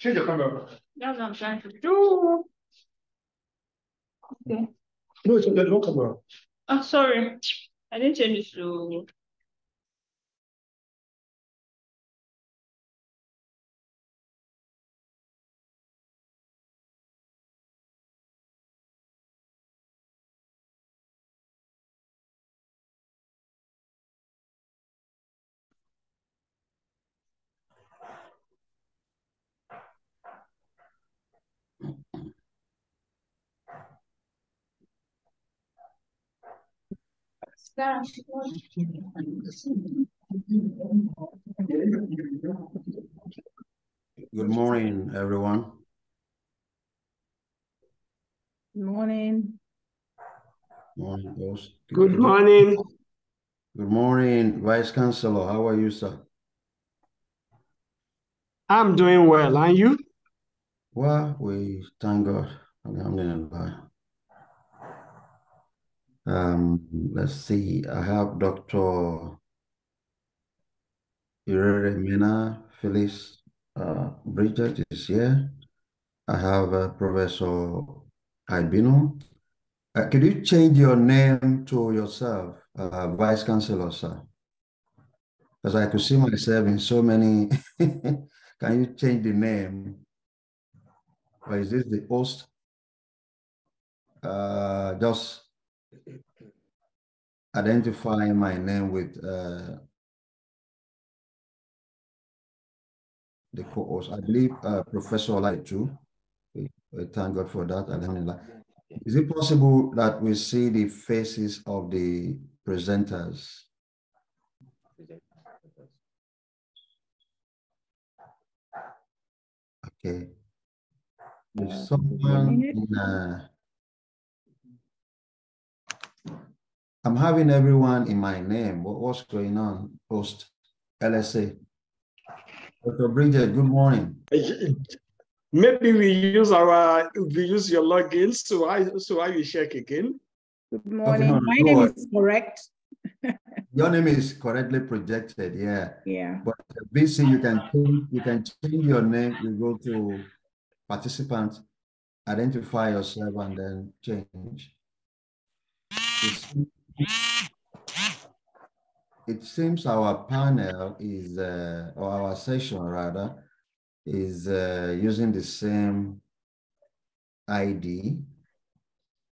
Change your camera. That's what I'm trying to do. Okay. No, it's okay. Don't camera. Oh, ah, sorry. I didn't change it to. Good morning, everyone. Good morning. Morning, boss. Good morning. Good morning, Vice Chancellor. How are you, sir? I'm doing well. And you? Well, we thank God. Alhamdulillah. Um, let's see. I have Dr. Irere Mina Phyllis uh, Bridget is here. I have uh, Professor Aibinu. Uh, could you change your name to yourself, uh, Vice Chancellor, sir? Because I could see myself in so many. Can you change the name? Or is this the host? Uh, just identifying my name with uh, the co-host. I believe uh, Professor Olaitu. We, we thank God for that. Alhamdulillah. Is it possible that we see the faces of the presenters? Okay. If someone in, uh, I'm having everyone in my name. What, what's going on? Post LSA. Dr. Bridget, good morning. Maybe we use our we use your login. So I so I will check again. Good morning. no, no, My name on. is correct. Your name is correctly projected, yeah. Yeah. But uh, BC, you can change, you can change your name. You go to participant, identify yourself, and then change. It seems- It seems our panel is, uh, or our session rather, is uh, using the same ID.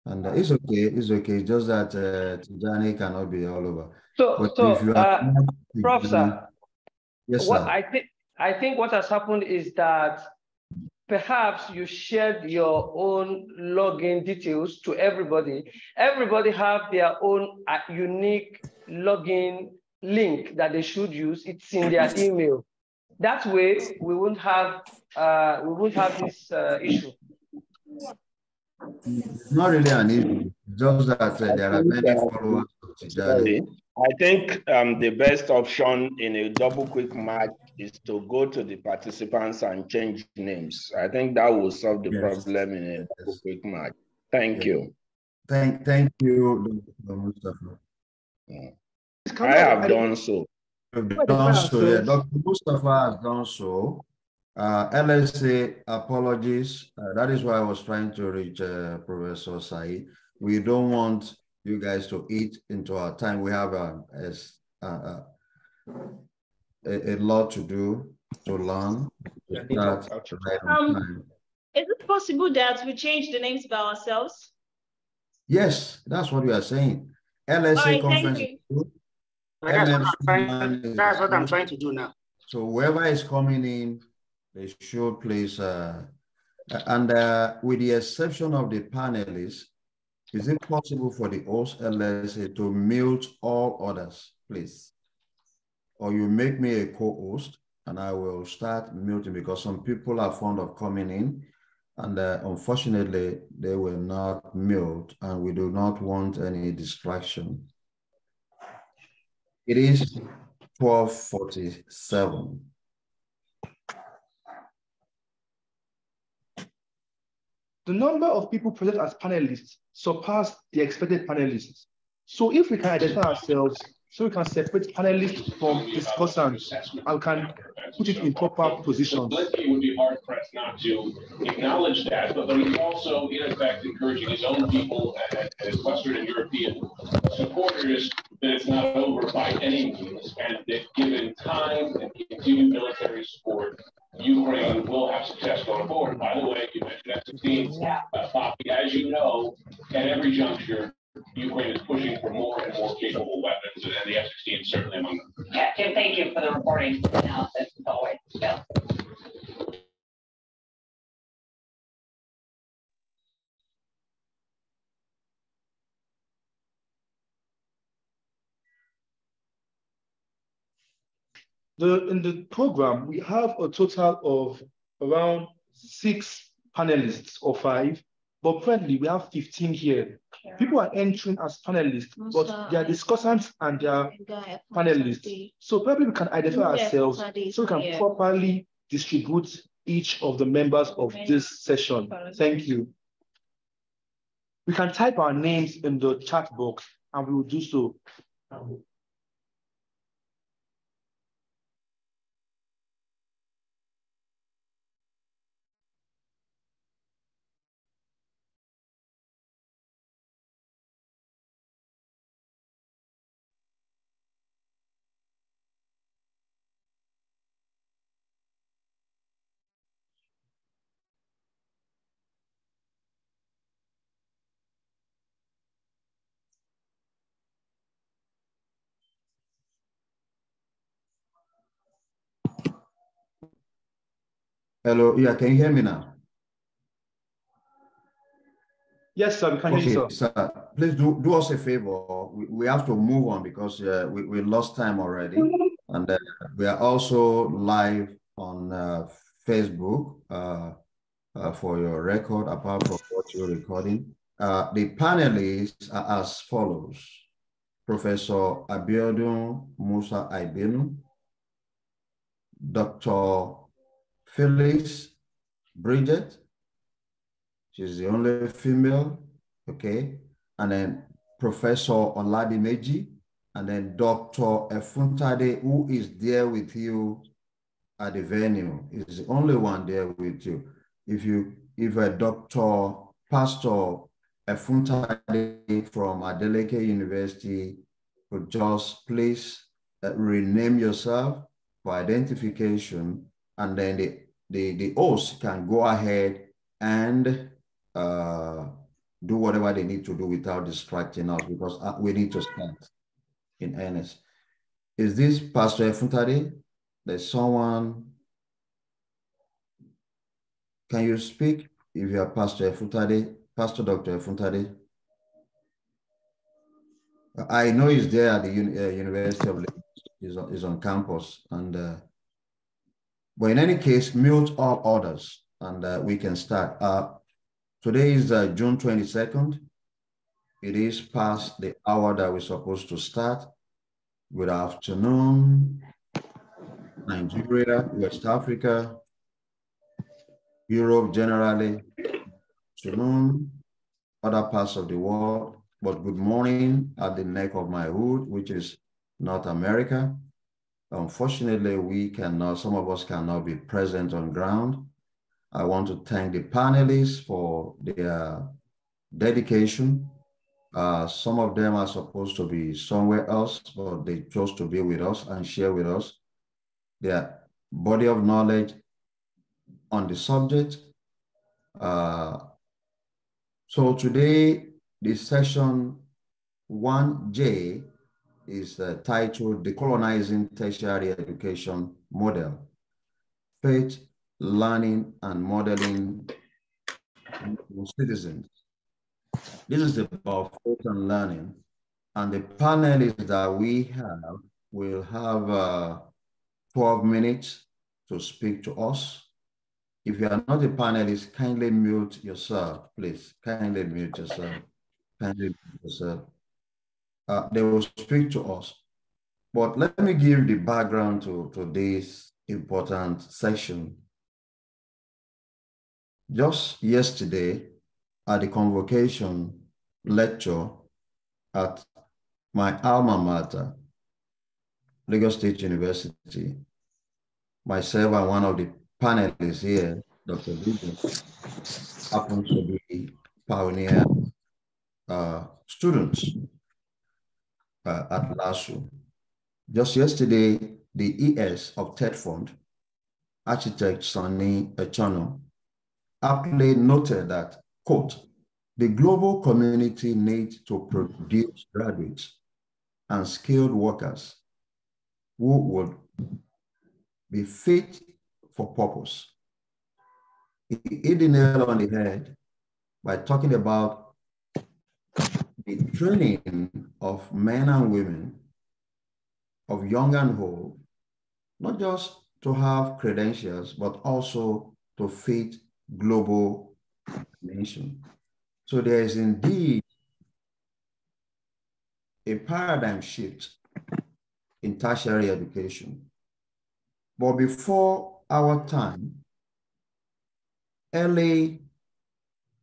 And uh, it's okay, it's okay, just that uh, Tijani cannot be all over. So, But so, if you uh, are not Prof, sir, Yes, what sir. I think, I think what has happened is that perhaps you shared your own login details to everybody. Everybody have their own uh, unique login link that they should use. It's in their email. That way, we won't have uh, we won't have this uh, issue. It's not really an issue, just that uh, there are many followers. I think um, the best option in a double quick match is to go to the participants and change names. I think that will solve the Yes. problem in a double quick match. Thank you. Thank, thank you, Dr. Mustafa. I have done so. Done so, yeah. Dr. Mustafa has done so. Uh, LSA apologies. Uh, that is why I was trying to reach uh, Professor Said. We don't want you guys to eat into our time. We have a, as- a, a, a lot to do, to learn, to start right Um. Is it possible that we change the names by ourselves? Yes, that's what we are saying. LSA All right, thank conference. you. is. That's what I'm trying, that's what I'm trying to do now. So whoever is coming in, they should please, uh, and uh, with the exception of the panelists, is it possible for the host LSA to mute all others, please? Or you make me a co-host and I will start muting because some people are fond of coming in and uh, unfortunately they will not mute and we do not want any distraction. It is 1247. The number of people present as panelists surpassed the expected panelists. So if we can identify ourselves so we can separate panelists from discussants and can put it in proper positions. Zelensky would be hard pressed not to acknowledge that, but, he's also, in effect, encouraging his own people his Western and European supporters that it's not over by any means, and that given time and continued military support, Ukraine will have success going forward. By the way, you mentioned F-16, uh, as you know, at every juncture, Ukraine is pushing for more and more capable weapons, and the F-16 is certainly among them. Yeah, Jim, thank you for the reporting uh, analysis, as always. Yeah. The, in the program, we have a total of around six panelists or five, but currently we have 15 here. People are entering as panelists, but they are discussants and they are panelists. So probably we can identify Yes, ourselves so we can properly distribute each of the members of this session. Thank you. We can type our names in the chat box and we will do so. Hello, yeah, can you hear me now? Yes, sir, we can hear you, Okay, sir. sir, please do, do us a favor. We, we have to move on because uh, we, we lost time already. And uh, we are also live on uh, Facebook uh, uh, for your record, apart from what you're recording. Uh, the panelists are as follows. Professor Abiodun Musa Aibinu, Dr. Phyllis Bridget, she's the only female, okay? And then Professor Oladimeji, and then Dr. Efuntade, who is there with you at the venue, is the only one there with you. If you, if a Dr. Pastor Efuntade from Adeleke University could just please uh, rename yourself for identification, and then the, the, the host can go ahead and uh, do whatever they need to do without distracting us because uh, we need to start in earnest. Is this Pastor Efuntade? There's someone. Can you speak if you are Pastor Efuntade, Pastor Dr. Efuntade? I know he's there at the uh, University of Lagos. He's on, he's on campus. And uh, but in any case, mute all orders and uh, we can start. Uh, today is uh, June 22nd. It is past the hour that we're supposed to start. Good afternoon, Nigeria, West Africa, Europe generally, good afternoon, other parts of the world, but good morning at the neck of my hood, which is North America. Unfortunately, we cannot, some of us cannot be present on ground. I want to thank the panelists for their dedication. Uh, some of them are supposed to be somewhere else, but they chose to be with us and share with us their body of knowledge on the subject. Uh, so today, the session 1J is uh, titled Decolonizing Tertiary Education Model, Faith, Learning, and Modeling Citizens. This is about faith and learning. And the panelists that we have will have uh, 12 minutes to speak to us. If you are not a panelist, kindly mute yourself, please. Kindly mute yourself. Kindly mute yourself. Uh, they will speak to us. But let me give the background to, to this important section. Just yesterday, at the convocation lecture at my alma mater, Lagos State University. Myself and one of the panelists here, Dr. Vivian, happens to be pioneer uh, students uh, at LASU. Just yesterday, the ES of TETFund, architect Sonny Echono, aptly noted that, quote, the global community needs to produce graduates and skilled workers who would be fit for purpose. He hit the nail on the head by talking about the training of men and women, of young and old, not just to have credentials, but also to fit global nation. So there is indeed a paradigm shift in tertiary education. But before our time, early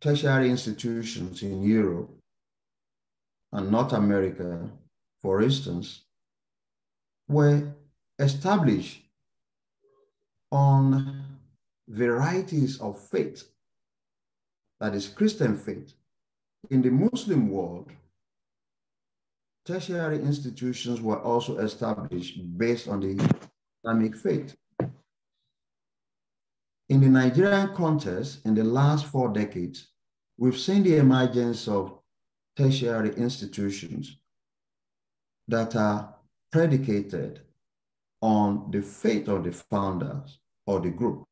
tertiary institutions in Europe and North America, for instance, were established on varieties of faith, that is Christian faith. In the Muslim world, tertiary institutions were also established based on the Islamic faith. In the Nigerian context, in the last four decades, we've seen the emergence of tertiary institutions that are predicated on the faith of the founders or the group.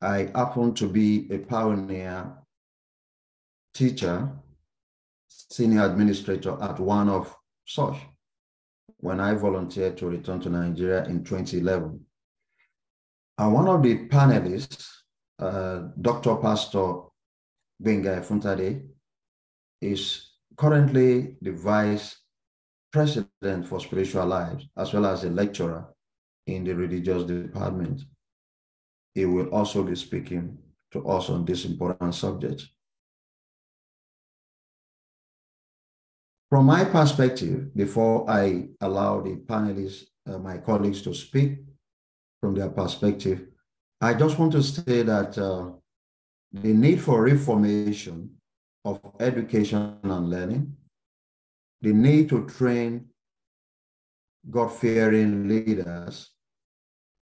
I happen to be a pioneer teacher, senior administrator at one of such when I volunteered to return to Nigeria in 2011. And one of the panelists, uh, Dr. Pastor Benga Efuntade, is currently the vice president for spiritual lives, as well as a lecturer in the religious department. He will also be speaking to us on this important subject. From my perspective, before I allow the panelists, uh, my colleagues to speak from their perspective, I just want to say that uh, the need for reformation of education and learning, the need to train God-fearing leaders,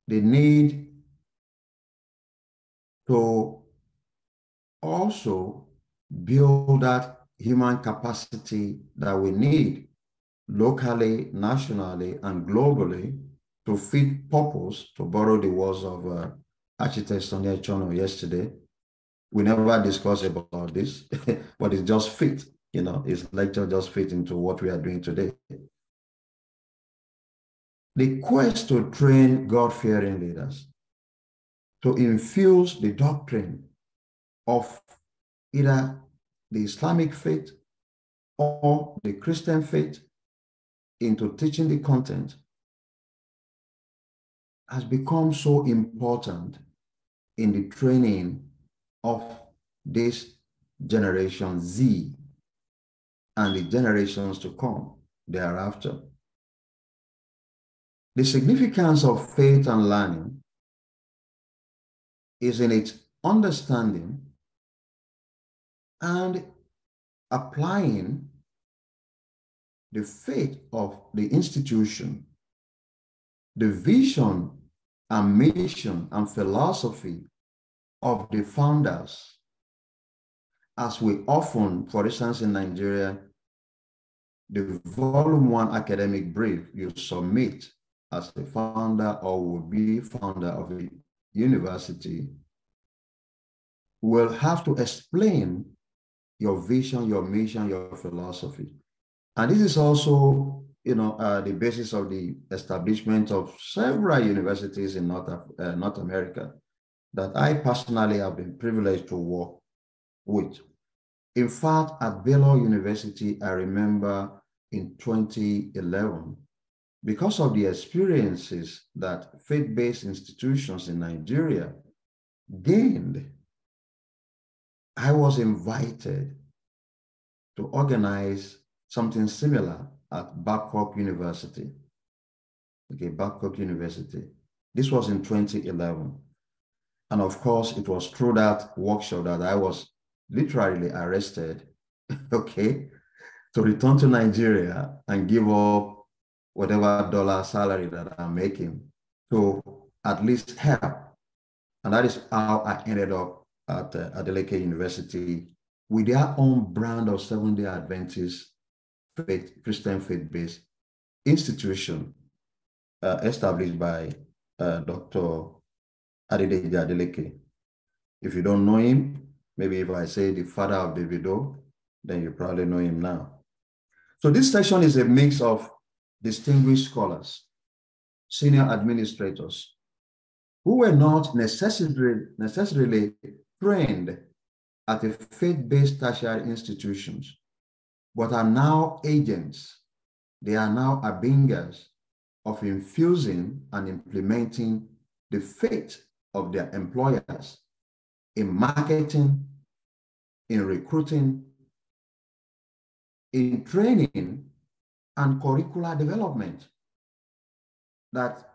the need to also build that human capacity that we need locally, nationally, and globally to fit purpose, to borrow the words of uh, architect Sonny Echono yesterday. We never discuss about this, but it just fit, you know, his lecture just fit into what we are doing today. The quest to train God-fearing leaders, to infuse the doctrine of either the Islamic faith or the Christian faith into teaching the content has become so important in the training of this generation Z and the generations to come thereafter. The significance of faith and learning is in its understanding and applying the faith of the institution, the vision and mission and philosophy of the founders, as we often, for instance, in Nigeria, the volume one academic brief you submit as a founder or will be founder of a university will have to explain your vision, your mission, your philosophy. And this is also, you know, uh, the basis of the establishment of several universities in North, uh, North America that I personally have been privileged to work with. In fact, at Baylor University, I remember in 2011, because of the experiences that faith-based institutions in Nigeria gained I was invited to organize something similar at Babcock University. Okay, Babcock University. This was in 2011. And of course, it was through that workshop that I was literally arrested, okay, to return to Nigeria and give up whatever dollar salary that I'm making to at least help. And that is how I ended up at uh, Adeleke University with their own brand of Seventh-day Adventist faith, Christian faith-based institution uh, established by uh, Dr. Adedeji Adeleke. If you don't know him, maybe if I say the father of Davido, then you probably know him now. So this section is a mix of distinguished scholars, senior administrators, who were not necessarily, necessarily trained at the faith-based tertiary institutions, but are now agents. They are now abingers of infusing and implementing the faith of their employers in marketing, in recruiting, in training and curricular development that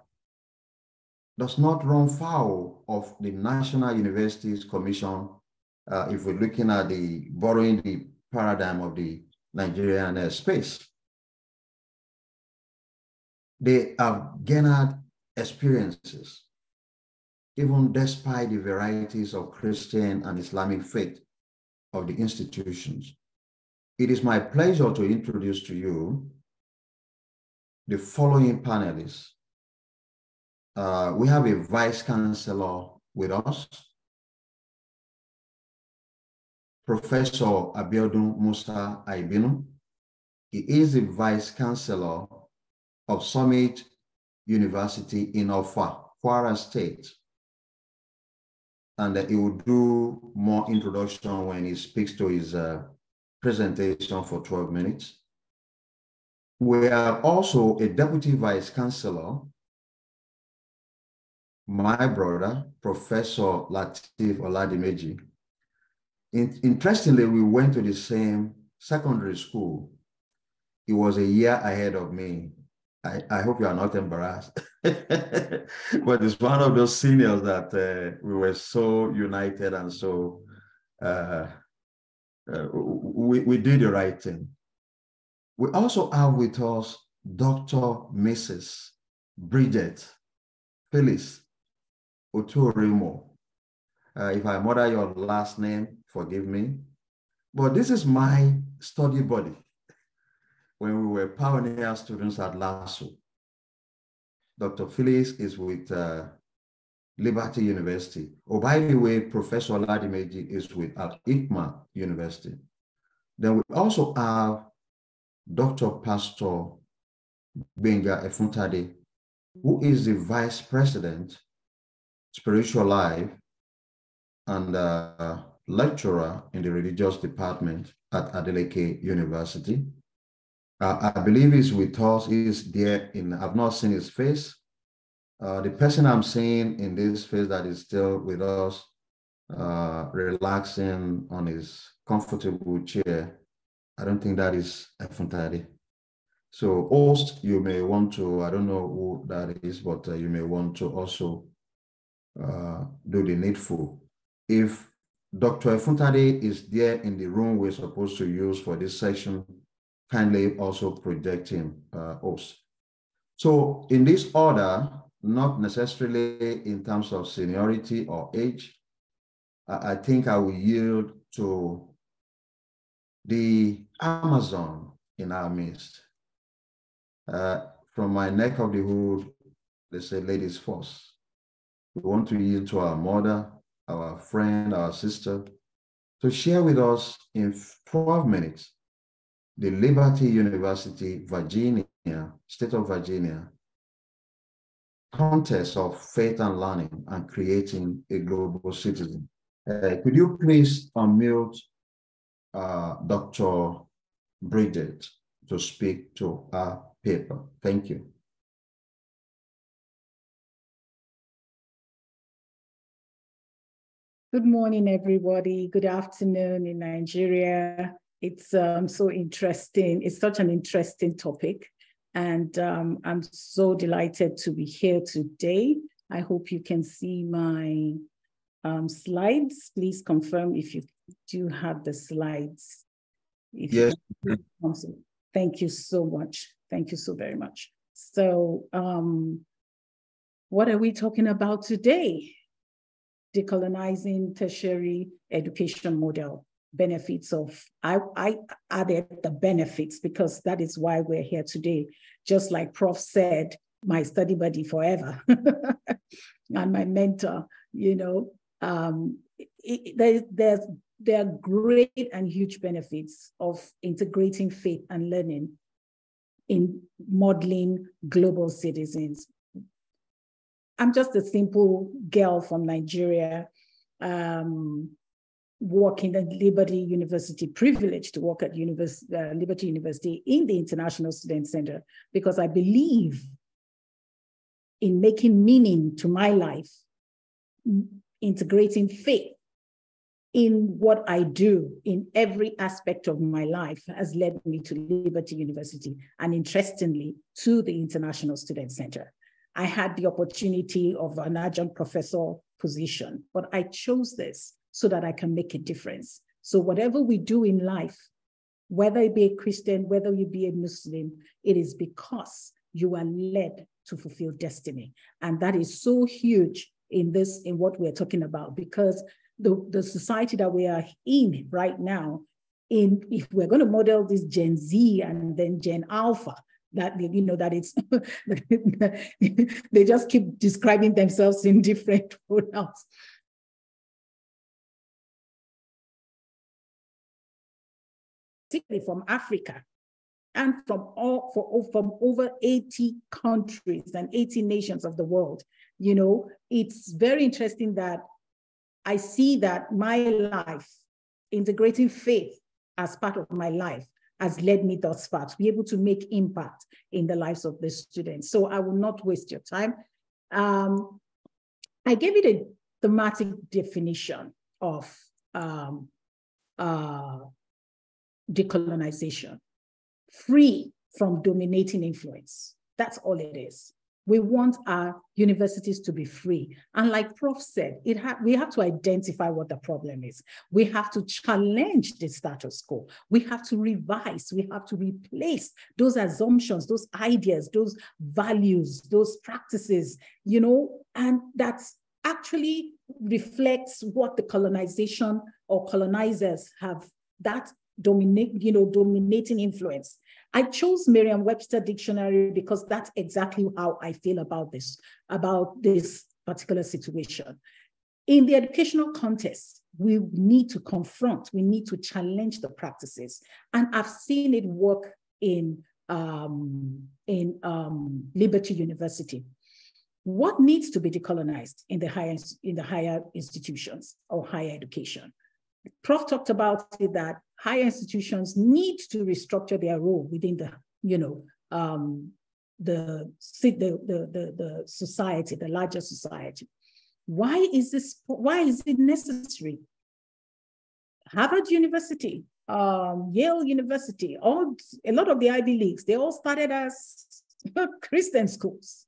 does not run foul of the National Universities Commission uh, if we're looking at the borrowing the paradigm of the Nigerian uh, space. They have gained experiences, even despite the varieties of Christian and Islamic faith of the institutions. It is my pleasure to introduce to you the following panelists. Uh, we have a vice chancellor with us, Professor Abiodun Musa Aibinu. He is the vice chancellor of Summit University in Offa, Kwara State. And he will do more introduction when he speaks to his uh, presentation for 12 minutes. We are also a deputy vice chancellor, my brother, Professor Latif Oladimeji. In, interestingly, we went to the same secondary school. He was a year ahead of me. I, I hope you are not embarrassed. but it's one of those seniors that uh, we were so united and so uh, uh, we, we did the right thing. We also have with us Dr. Mrs. Bridget Phyllis Otorimo. Uh, if I murder your last name, forgive me. But this is my study buddy when we were pioneer students at LASU. Dr. Phyllis is with uh, Liberty University. Oh, by the way, Professor Oladimeji is with Al-Hikmah University. Then we also have Dr. Pastor Benga Efuntade, who is the Vice President, Spiritual Life, and uh, lecturer in the religious department at Adeleke University. Uh, I believe he's with us. He's there in, I've not seen his face. Uh, the person I'm seeing in this face that is still with us, uh, relaxing on his comfortable chair, I don't think that is Efuntade. So host, you may want to, I don't know who that is, but uh, you may want to also uh, do the needful. If Dr. Efuntade is there in the room we're supposed to use for this session, kindly also project him, uh, host. So in this order, not necessarily in terms of seniority or age, I, I think I will yield to the Amazon in our midst. Uh, from my neck of the hood, they say ladies first. We want to yield to our mother, our friend, our sister, to share with us in 12 minutes the Liberty University, Virginia, state of Virginia, contest of faith and learning and creating a global citizen. Uh, could you please unmute uh, Dr. Bridget to speak to our paper? Thank you. Good morning, everybody. Good afternoon in Nigeria. It's um, so interesting. It's such an interesting topic. And um, I'm so delighted to be here today. I hope you can see my um, slides. Please confirm if you do have the slides. If yes. Thank you so much. Thank you so very much. So, um, what are we talking about today? Decolonizing tertiary education model benefits of I, I added the benefits because that is why we're here today. Just like Prof said, my study buddy forever and my mentor, you know, um, it, there's, there's, there are great and huge benefits of integrating faith and learning in modeling global citizens. I'm just a simple girl from Nigeria, um, working at Liberty University, privileged to work at Univers uh, Liberty University in the International Student Center because I believe in making meaning to my life, integrating faith in what I do in every aspect of my life has led me to Liberty University and interestingly to the International Student Center. I had the opportunity of an adjunct professor position, but I chose this so that I can make a difference. So whatever we do in life, whether it be a Christian, whether you be a Muslim, it is because you are led to fulfill destiny. And that is so huge in this, in what we're talking about, because the, the society that we are in right now, in if we're going to model this Gen Z and then Gen Alpha, that you know that it's they just keep describing themselves in different pronouns. Particularly from Africa, and from all for from over 80 countries and 80 nations of the world. You know, it's very interesting that I see that my life, integrating faith as part of my life, has led me thus far to be able to make impact in the lives of the students. So I will not waste your time. Um, I gave it a thematic definition of um, uh, decolonization free from dominating influence. That's all it is. We want our universities to be free. And like Prof said, it ha we have to identify what the problem is. We have to challenge the status quo. We have to revise. We have to replace those assumptions, those ideas, those values, those practices, you know, and that actually reflects what the colonization or colonizers have that dominate, you know, dominating influence. I chose Merriam-Webster dictionary because that's exactly how I feel about this, about this particular situation. In the educational context, we need to confront, we need to challenge the practices. And I've seen it work in, um, in um, Liberty University. What needs to be decolonized in the higher, in the higher institutions or higher education? Prof talked about it that higher institutions need to restructure their role within the, you know, um, the, the, the, the, the society, the larger society. Why is this, why is it necessary? Harvard University, um, Yale University, all, a lot of the Ivy Leagues, they all started as Christian schools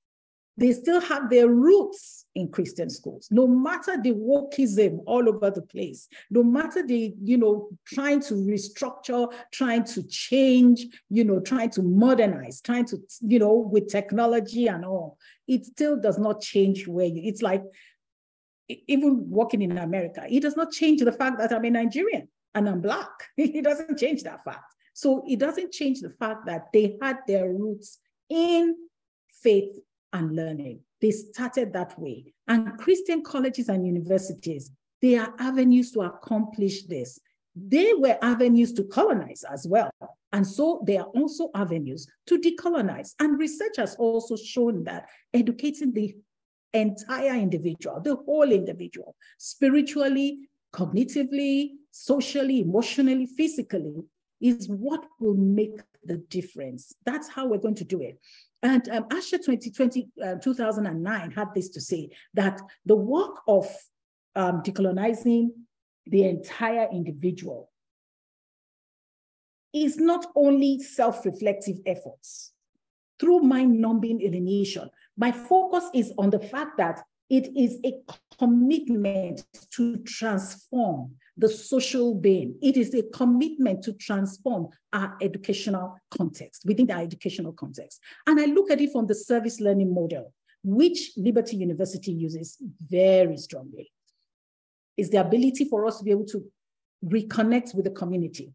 they still have their roots in Christian schools, no matter the wokeism all over the place, no matter the, you know, trying to restructure, trying to change, you know, trying to modernize, trying to, you know, with technology and all, it still does not change where you, it's like, even working in America, it does not change the fact that I'm a Nigerian and I'm Black. It doesn't change that fact. So it doesn't change the fact that they had their roots in faith and learning. They started that way. And Christian colleges and universities, they are avenues to accomplish this. They were avenues to colonize as well. And so they are also avenues to decolonize. And research has also shown that educating the entire individual, the whole individual, spiritually, cognitively, socially, emotionally, physically, is what will make the difference. That's how we're going to do it. And um, ASHA 2020, uh, 2009 had this to say that the work of um, decolonizing the entire individual is not only self-reflective efforts. Through mind-numbing alienation, my focus is on the fact that it is a commitment to transform the social being. It is a commitment to transform our educational context, within our educational context. And I look at it from the service learning model, which Liberty University uses very strongly. Is the ability for us to be able to reconnect with the community,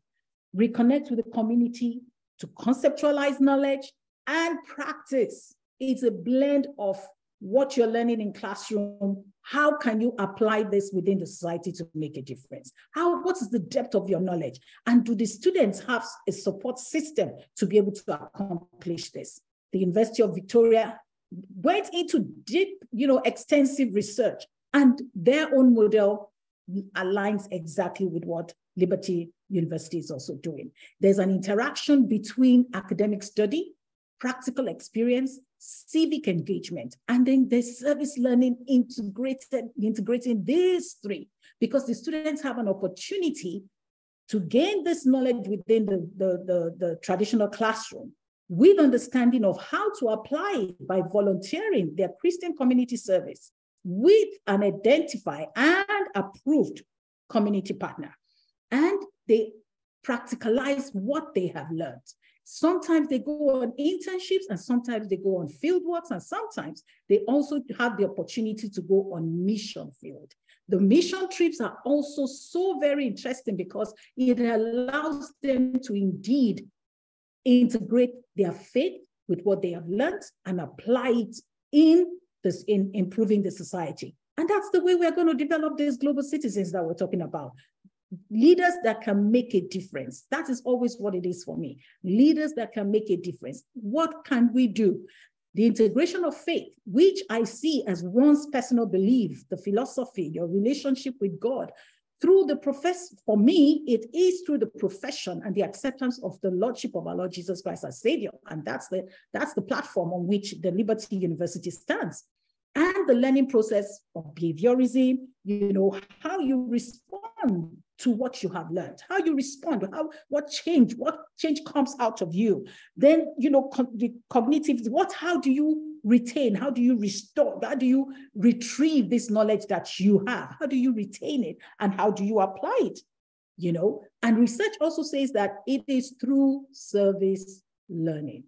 reconnect with the community to conceptualize knowledge and practice. It's a blend of what you're learning in classroom, how can you apply this within the society to make a difference? How, what is the depth of your knowledge? And do the students have a support system to be able to accomplish this? The University of Victoria went into deep, you know, extensive research and their own model aligns exactly with what Liberty University is also doing. There's an interaction between academic study, practical experience, civic engagement, and then the service learning integrated, integrating these three, because the students have an opportunity to gain this knowledge within the, the, the, the traditional classroom with understanding of how to apply it by volunteering their Christian community service with an identified and approved community partner. And they practicalize what they have learned. Sometimes they go on internships and sometimes they go on field works and sometimes they also have the opportunity to go on mission field. The mission trips are also so very interesting because it allows them to indeed integrate their faith with what they have learned and apply it in this in improving the society. And that's the way we're going to develop these global citizens that we're talking about leaders that can make a difference. That is always what it is for me. Leaders that can make a difference. What can we do? The integration of faith, which I see as one's personal belief, the philosophy, your relationship with God, through the profess for me it is through the profession and the acceptance of the lordship of our lord jesus christ as savior and that's the that's the platform on which the liberty university stands and the learning process of behaviorism you know how you respond to what you have learned, how you respond, how what change, what change comes out of you. Then, you know, co the cognitive, what, how do you retain? How do you restore? How do you retrieve this knowledge that you have? How do you retain it? And how do you apply it? You know, and research also says that it is through service learning.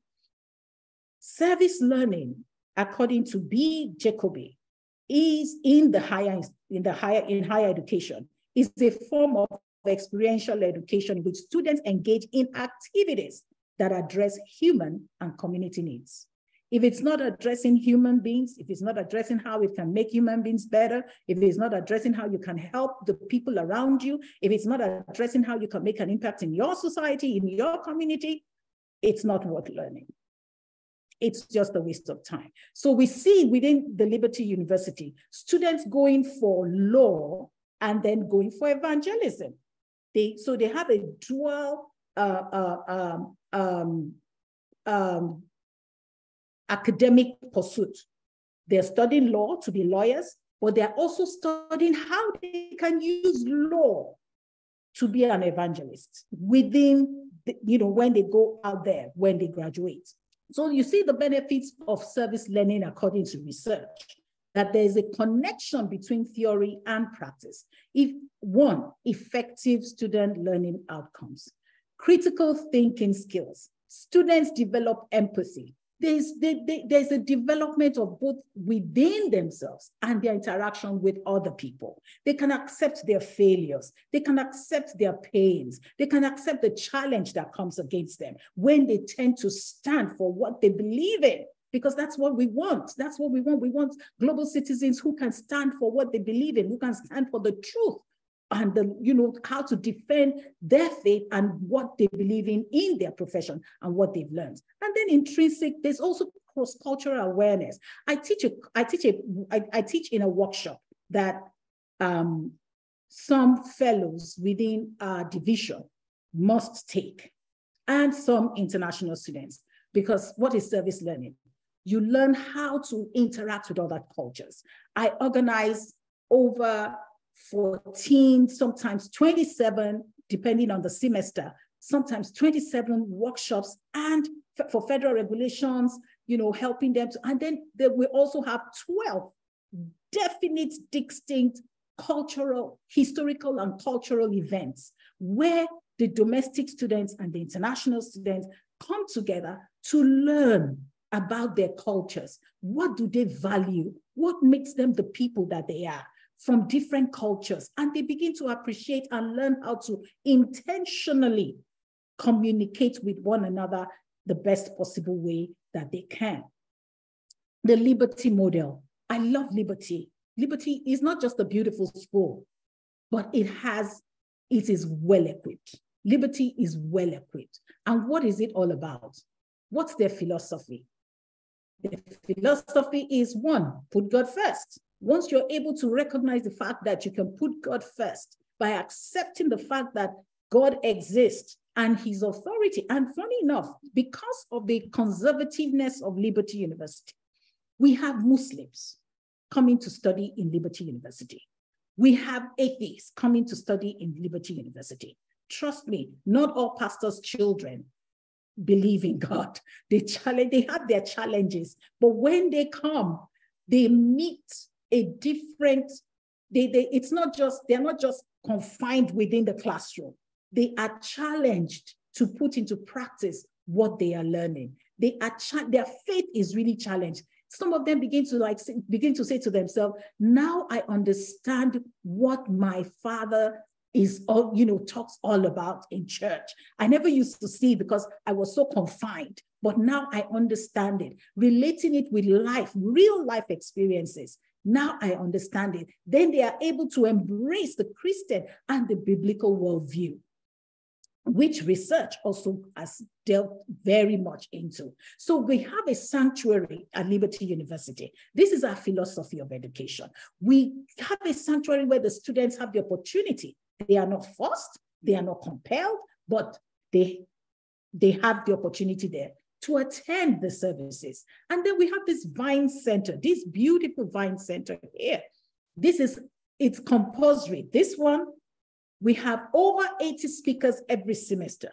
Service learning, according to B. Jacoby, is in the higher in the higher in higher education is a form of experiential education in which students engage in activities that address human and community needs. If it's not addressing human beings, if it's not addressing how it can make human beings better, if it's not addressing how you can help the people around you, if it's not addressing how you can make an impact in your society, in your community, it's not worth learning. It's just a waste of time. So we see within the Liberty University, students going for law and then going for evangelism. They, so they have a dual uh, uh, um, um, um, academic pursuit. They're studying law to be lawyers, but they're also studying how they can use law to be an evangelist within, the, you know, when they go out there, when they graduate. So you see the benefits of service learning according to research that there's a connection between theory and practice. If one, effective student learning outcomes, critical thinking skills, students develop empathy. There's, they, they, there's a development of both within themselves and their interaction with other people. They can accept their failures. They can accept their pains. They can accept the challenge that comes against them when they tend to stand for what they believe in because that's what we want. That's what we want. We want global citizens who can stand for what they believe in, who can stand for the truth and the, you know how to defend their faith and what they believe in in their profession and what they've learned. And then intrinsic, there's also cross-cultural awareness. I teach a, I teach a, I, I teach in a workshop that um, some fellows within our division must take, and some international students. Because what is service learning? You learn how to interact with other cultures. I organize over 14, sometimes 27, depending on the semester, sometimes 27 workshops and for federal regulations, you know, helping them to, and then they, we also have 12 definite, distinct cultural, historical, and cultural events where the domestic students and the international students come together to learn about their cultures. What do they value? What makes them the people that they are from different cultures? And they begin to appreciate and learn how to intentionally communicate with one another the best possible way that they can. The Liberty model. I love Liberty. Liberty is not just a beautiful school, but it has, it is well equipped. Liberty is well equipped. And what is it all about? What's their philosophy? The philosophy is one, put God first. Once you're able to recognize the fact that you can put God first by accepting the fact that God exists and his authority. And funny enough, because of the conservativeness of Liberty University, we have Muslims coming to study in Liberty University. We have atheists coming to study in Liberty University. Trust me, not all pastors' children believe in God. They challenge, they have their challenges, but when they come, they meet a different, they, they it's not just, they're not just confined within the classroom they are challenged to put into practice what they are learning. They are their faith is really challenged. Some of them begin to like begin to say to themselves, "Now I understand what my father is all you know talks all about in church. I never used to see because I was so confined, but now I understand it, relating it with life, real life experiences. Now I understand it. Then they are able to embrace the Christian and the biblical worldview which research also has dealt very much into. So we have a sanctuary at Liberty University. This is our philosophy of education. We have a sanctuary where the students have the opportunity. They are not forced, they are not compelled, but they, they have the opportunity there to attend the services. And then we have this Vines Center, this beautiful Vines Center here. This is, it's compulsory. This one we have over 80 speakers every semester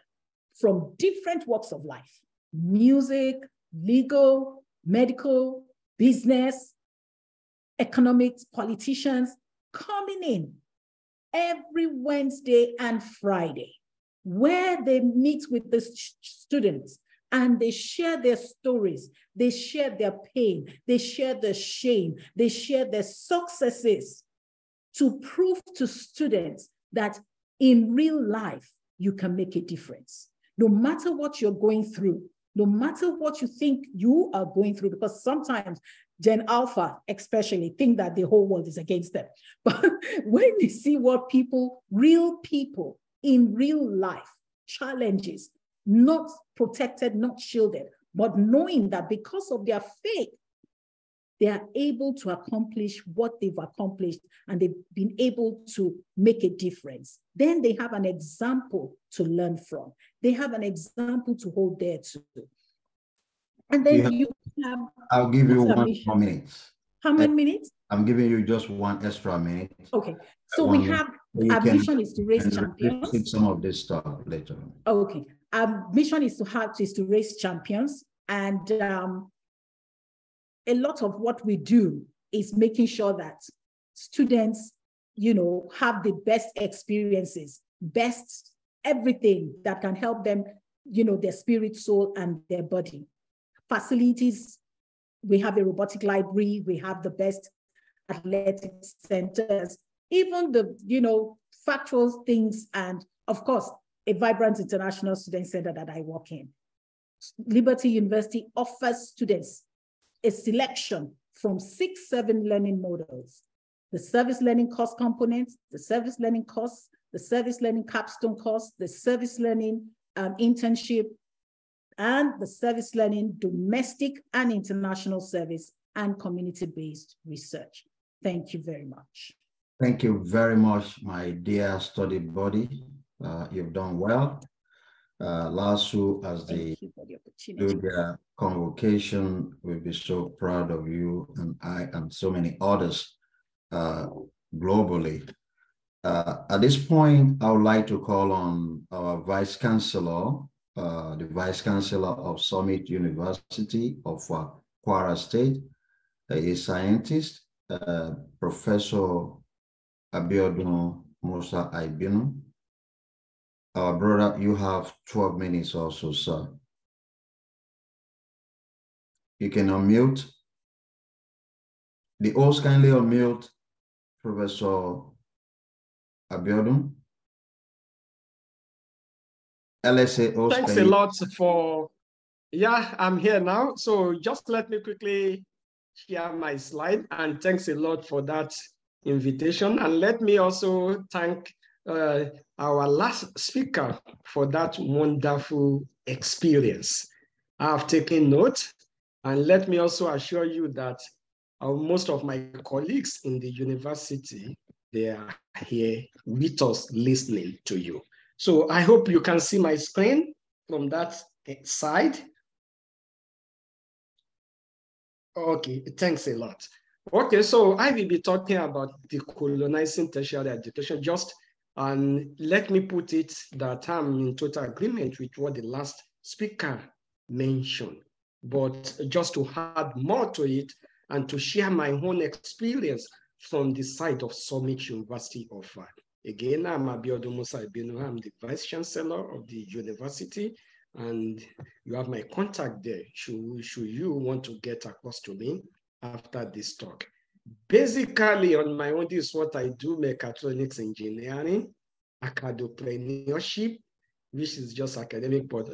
from different walks of life music, legal, medical, business, economics, politicians coming in every Wednesday and Friday, where they meet with the students and they share their stories, they share their pain, they share their shame, they share their successes to prove to students that in real life, you can make a difference. No matter what you're going through, no matter what you think you are going through, because sometimes Gen Alpha, especially, think that the whole world is against them. But when you see what people, real people in real life, challenges, not protected, not shielded, but knowing that because of their faith, they are able to accomplish what they've accomplished and they've been able to make a difference. Then they have an example to learn from. They have an example to hold there to. And then you have. I'll give you one more minute. How many minutes? I'm giving you just one extra minute. Okay. So we have our mission is to raise champions. Some of this stuff later. Okay. Our mission is to have is to raise champions. And um, a lot of what we do is making sure that students, you know, have the best experiences, best everything that can help them, you know, their spirit, soul, and their body. Facilities, we have a robotic library, we have the best athletic centers, even the, you know, factual things, and of course, a vibrant international student center that I work in. Liberty University offers students a selection from six, seven learning models. The service learning course components, the service learning course, the service learning capstone course, the service learning um, internship, and the service learning domestic and international service and community-based research. Thank you very much. Thank you very much, my dear study buddy. Uh, you've done well. Uh, LASU, as they do their convocation. We'll be so proud of you and I and so many others uh, globally. Uh, at this point, I would like to call on our Vice Chancellor, uh, the Vice Chancellor of Summit University of uh, Kwara State, a scientist, uh, Professor Abiodun Musa Aibinu. Our brother, you have 12 minutes also, sir. You can unmute. The host kindly unmute Professor Abiodun. Thanks a lot for, yeah, I'm here now. So just let me quickly share my slide and thanks a lot for that invitation. And let me also thank uh, our last speaker for that wonderful experience. I've taken note and let me also assure you that uh, most of my colleagues in the university, they are here with us listening to you. So I hope you can see my screen from that side. Okay, thanks a lot. Okay, so I will be talking about decolonizing tertiary education. Just and let me put it that I'm in total agreement with what the last speaker mentioned. But just to add more to it and to share my own experience from the side of Summit University of Again, I'm Abiodun Musa. I'm the Vice Chancellor of the university, and you have my contact there. Should, should you want to get across to me after this talk? Basically, on my own, this is what I do, mechatronics engineering, academpreneurship, which is just academic plus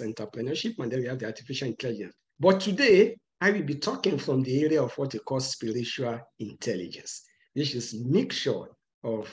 entrepreneurship, and then we have the artificial intelligence. But today, I will be talking from the area of what we call spiritual intelligence, which is mixture of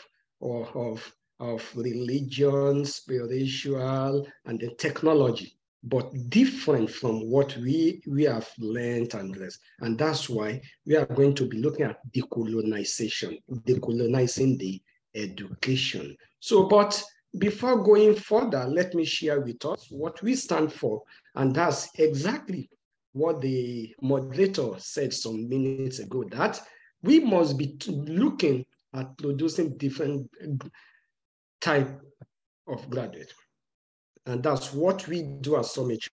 or of, of religion, spiritual, and the technology, but different from what we, we have learned and rest. And that's why we are going to be looking at decolonization, decolonizing the education. So, but before going further, let me share with us what we stand for. And that's exactly what the moderator said some minutes ago, that we must be looking at producing different type of graduate. And that's what we do at Summit.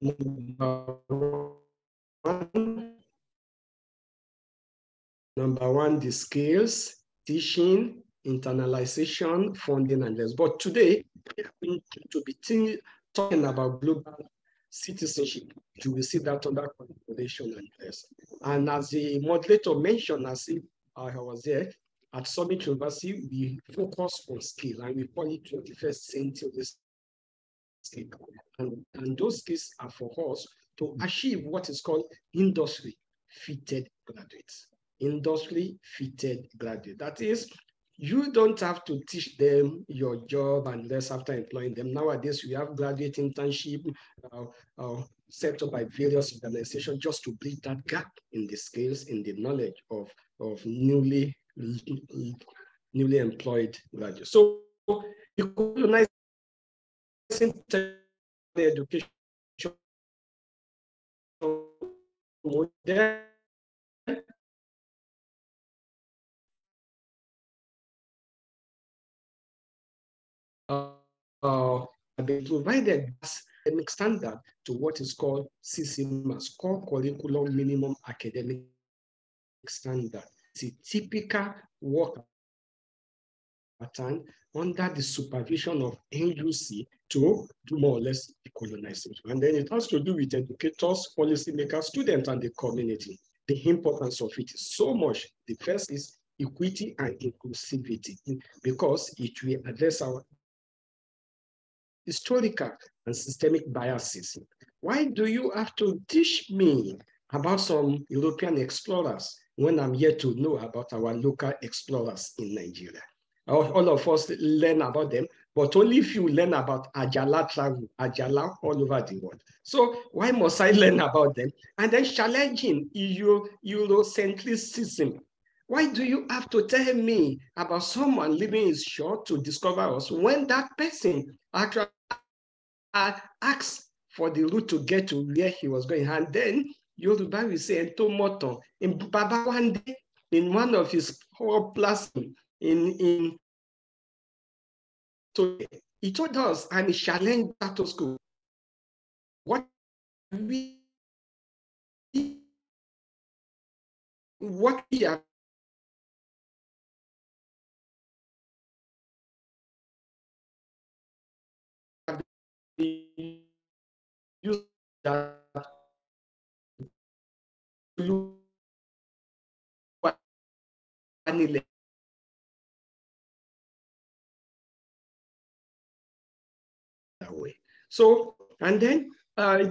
Number one, number one, the skills, teaching, internalization, funding, and less. But today, we're going to be talking about global citizenship. You will see that under consideration and less. And as the moderator mentioned, as I was there, at Summit University, we focus on skill and we call it 21st century And, and those skills are for us to achieve what is called industry fitted graduates. Industry fitted graduate. That is, you don't have to teach them your job unless after employing them. Nowadays, we have graduate internship uh, uh, set up by various organizations just to bridge that gap in the skills, in the knowledge of, of newly, newly employed graduates. So, colonizing education model uh, they provided academic standard to what is called CCMAS, Core Curriculum Minimum Academic Standard. It's a typical work pattern under the supervision of NUC to do more or less decolonization. And then it has to do with educators, policymakers, students, and the community. The importance of it is so much. The first is equity and inclusivity, because it will address our historical and systemic biases. Why do you have to teach me about some European explorers when I'm here to know about our local explorers in Nigeria? All of us learn about them, but only if you learn about Ajala travel, Ajala all over the world. So why must I learn about them? And then challenging Euro, Eurocentrism. Why do you have to tell me about someone living in shore to discover us when that person actually asked for the route to get to where he was going? And then Yoruba will say, Tomoto, in Baba one in one of his whole plastic, in, in so he told us and he challenged status school. What we what we are use that that way. So, and then uh,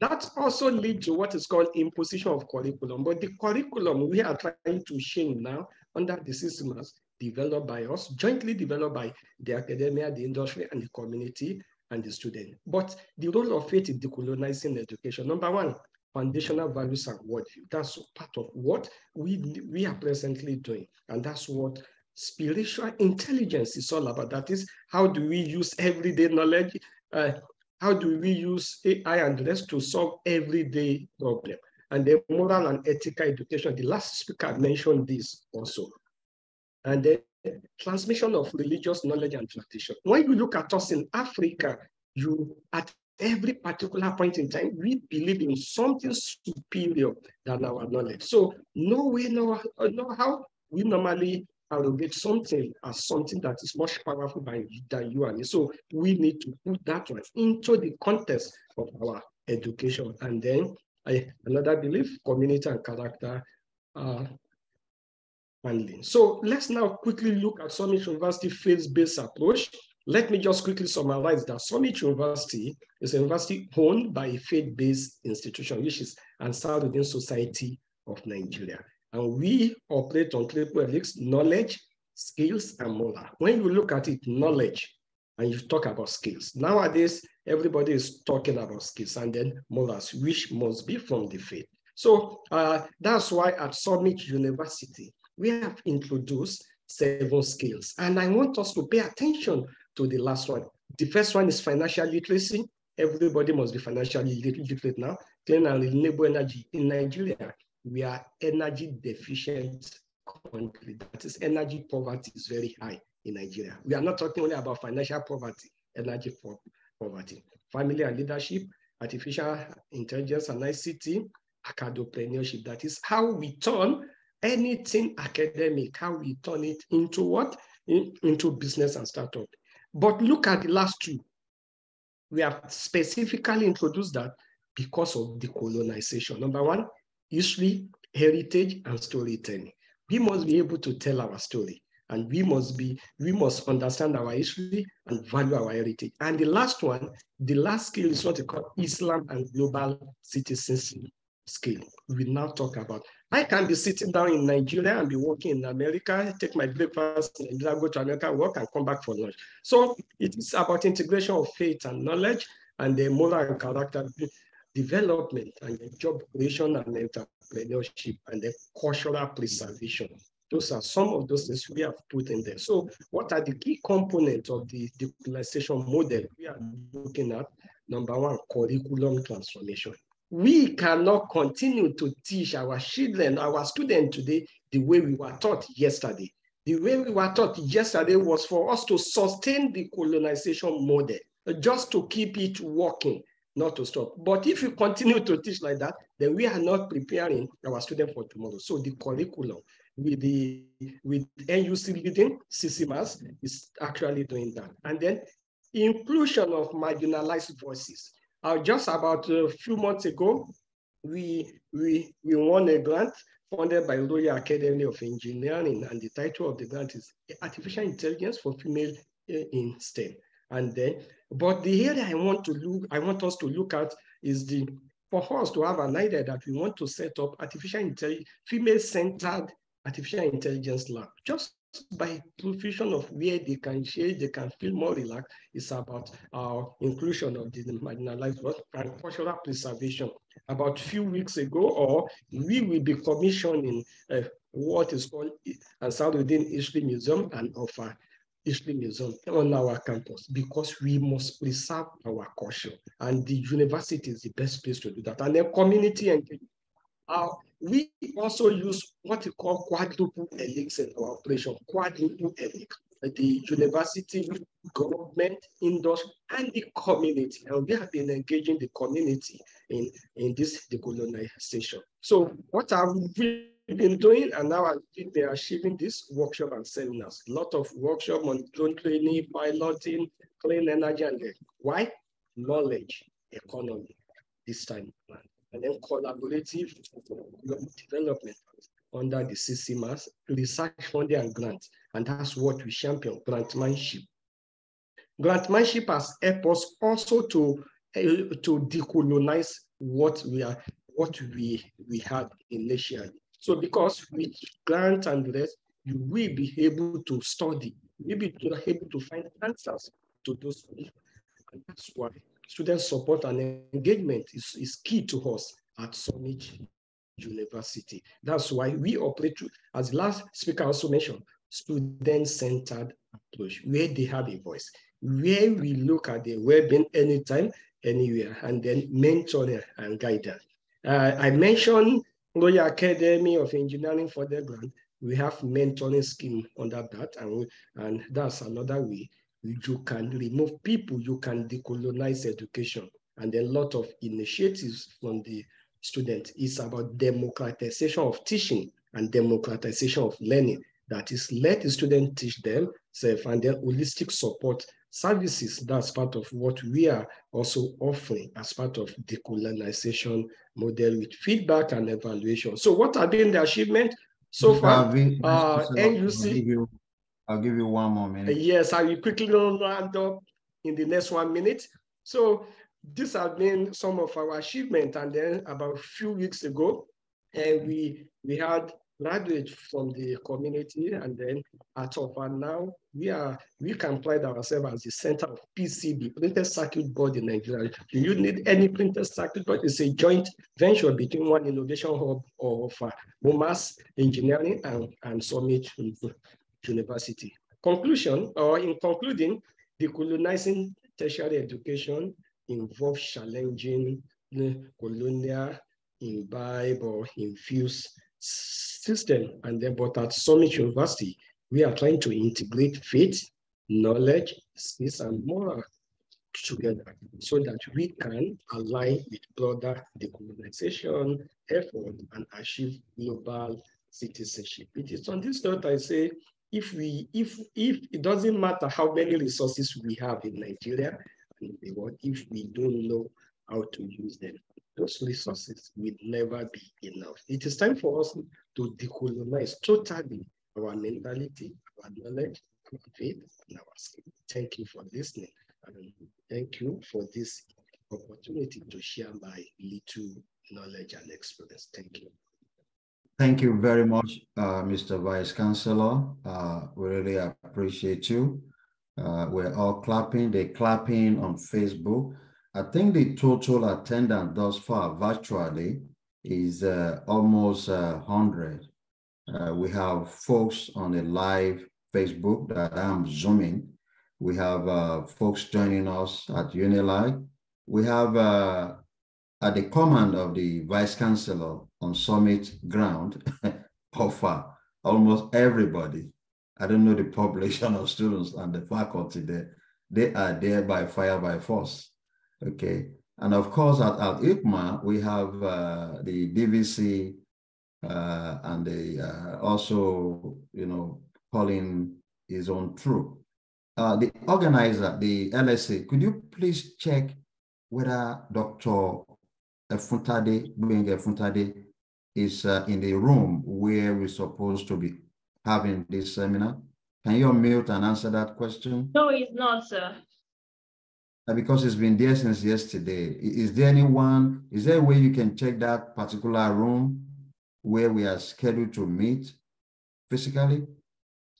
that also leads to what is called imposition of curriculum. But the curriculum we are trying to change now under the systems developed by us, jointly developed by the academia, the industry, and the community, and the student. But the role of faith in decolonizing education, number one, foundational values and worldview. That's part of what we, we are presently doing. And that's what spiritual intelligence is all about. That is, how do we use everyday knowledge? Uh, how do we use AI and the rest to solve everyday problem? And the moral and ethical education, the last speaker mentioned this also. And the transmission of religious knowledge and tradition. When you look at us in Africa, you at every particular point in time, we believe in something superior than our knowledge. So no way, no, no how we normally arrogate something as something that is much powerful by, than you and me. So we need to put that one into the context of our education. And then I, another belief, community and character uh, handling. So let's now quickly look at Summit University faith-based approach. Let me just quickly summarize that Summit University is a university owned by a faith-based institution, which is Ansarudin Society of Nigeria. And we operate on triple helix, knowledge, skills, and moral. When you look at it, knowledge, and you talk about skills. Nowadays, everybody is talking about skills and then morals, which must be from the faith. So uh, that's why at Summit University, we have introduced seven skills. And I want us to pay attention to the last one. The first one is financial literacy. Everybody must be financially literate now. Clean and renewable energy. In Nigeria, we are energy deficient country. That is, energy poverty is very high in Nigeria. We are not talking only about financial poverty, energy poverty. Family and leadership, artificial intelligence and ICT, academic That is how we turn anything academic, how we turn it into what? In, into business and startup. But look at the last two. We have specifically introduced that because of decolonization. Number one, history, heritage, and storytelling. We must be able to tell our story and we must be, we must understand our history and value our heritage. And the last one, the last skill is what we call Islam and global citizenship skill. We now talk about, I can be sitting down in Nigeria and be working in America, take my breakfast, and then go to America, work and come back for lunch. So it is about integration of faith and knowledge and the moral and character development and job creation and entrepreneurship and the cultural preservation. Those are some of those things we have put in there. So what are the key components of the decolonization model we are looking at? Number one, curriculum transformation. We cannot continue to teach our children, our students today, the way we were taught yesterday. The way we were taught yesterday was for us to sustain the colonization model, just to keep it working not to stop. But if you continue to teach like that, then we are not preparing our students for tomorrow. So the curriculum with the with NUC leading CCMAS is actually doing that. And then inclusion of marginalized voices. Uh, just about a few months ago, we, we, we won a grant funded by Royal Academy of Engineering, and the title of the grant is Artificial Intelligence for Female in STEM. And then, but the area I want to look, I want us to look at is the for us to have an idea that we want to set up artificial intelligence, female-centered artificial intelligence lab, just by provision of where they can share, they can feel more relaxed. It's about our inclusion of the marginalized and cultural preservation. About a few weeks ago, or we will be commissioning uh, what is called Ansarudin History Museum and Offa History Museum on our campus because we must preserve our culture and the university is the best place to do that. And then community engagement. Uh, we also use what we call quadruple helix in our operation, quadruple helix. The university, government, industry, and the community. And we have been engaging the community in, in this decolonization. So what have we been doing? And now I think they are achieving this workshop and seminars. A lot of workshop on drone training, piloting, clean energy, and why? Knowledge, economy, this time and then collaborative development under the CCMAS, research funding and grants. And that's what we champion, grantmanship. Grantmanship has helped us also to, uh, to decolonize what we are, what we, we had initially. So because with grant and the rest, you will be able to study, you'll be able to find answers to those. And that's why student support and engagement is, is key to us at Summit University. That's why we operate, as the last speaker also mentioned, student-centered approach, where they have a voice, where we look at the well-being anytime, anywhere, and then mentoring and guidance. Uh, I mentioned Royal Academy of Engineering for the grant. We have mentoring scheme under that, and, and that's another way you can remove people, you can decolonize education. And a lot of initiatives from the students is about democratization of teaching and democratization of learning. That is, let the student teach themselves and their holistic support services. That's part of what we are also offering as part of decolonization model with feedback and evaluation. So what have been the achievement so far? Uh, NUC, I'll give you one more minute. Yes, I will quickly round up in the next one minute. So these have been some of our achievements. And then about a few weeks ago, and we we had graduates from the community, and then at Offa now we are we can pride ourselves as the center of PCB, printed circuit board in Nigeria. Do you need any printed circuit board? It's a joint venture between one innovation hub of uh, Engineering and, and Summit University. Conclusion, or in concluding, decolonizing tertiary education involves challenging the colonial imbibe or infused system. And then, but at Summit University, we are trying to integrate faith, knowledge, skills, and moral together so that we can align with broader decolonization effort and achieve global citizenship. It is on this note I say if we if if it doesn't matter how many resources we have in Nigeria and the world, if we don't know how to use them, those resources will never be enough. It is time for us to decolonize totally our mentality, our knowledge, our faith, and our skill. Thank you for listening. And thank you for this opportunity to share my little knowledge and experience. Thank you. Thank you very much, uh, Mr. Vice Chancellor. Uh, we really appreciate you. Uh, we're all clapping. They're clapping on Facebook. I think the total attendance thus far virtually is uh, almost uh, 100. Uh, we have folks on the live Facebook that I'm zooming. We have folks joining us at Unilag. We have at the command of the Vice Chancellor, on summit ground Offa almost everybody. I don't know the population of students and the faculty there. They are there by fire by force. Okay. And of course, at, at IPMA, we have uh, the DVC uh, and the uh, also, you know, calling his own troop. Uh, the organizer, the LSA, could you please check whether Dr. Efuntade, Bing Efuntade, is uh, in the room where we're supposed to be having this seminar. Can you unmute and answer that question? No, it's not, sir. Because it's been there since yesterday. Is there anyone, is there a way you can check that particular room where we are scheduled to meet physically?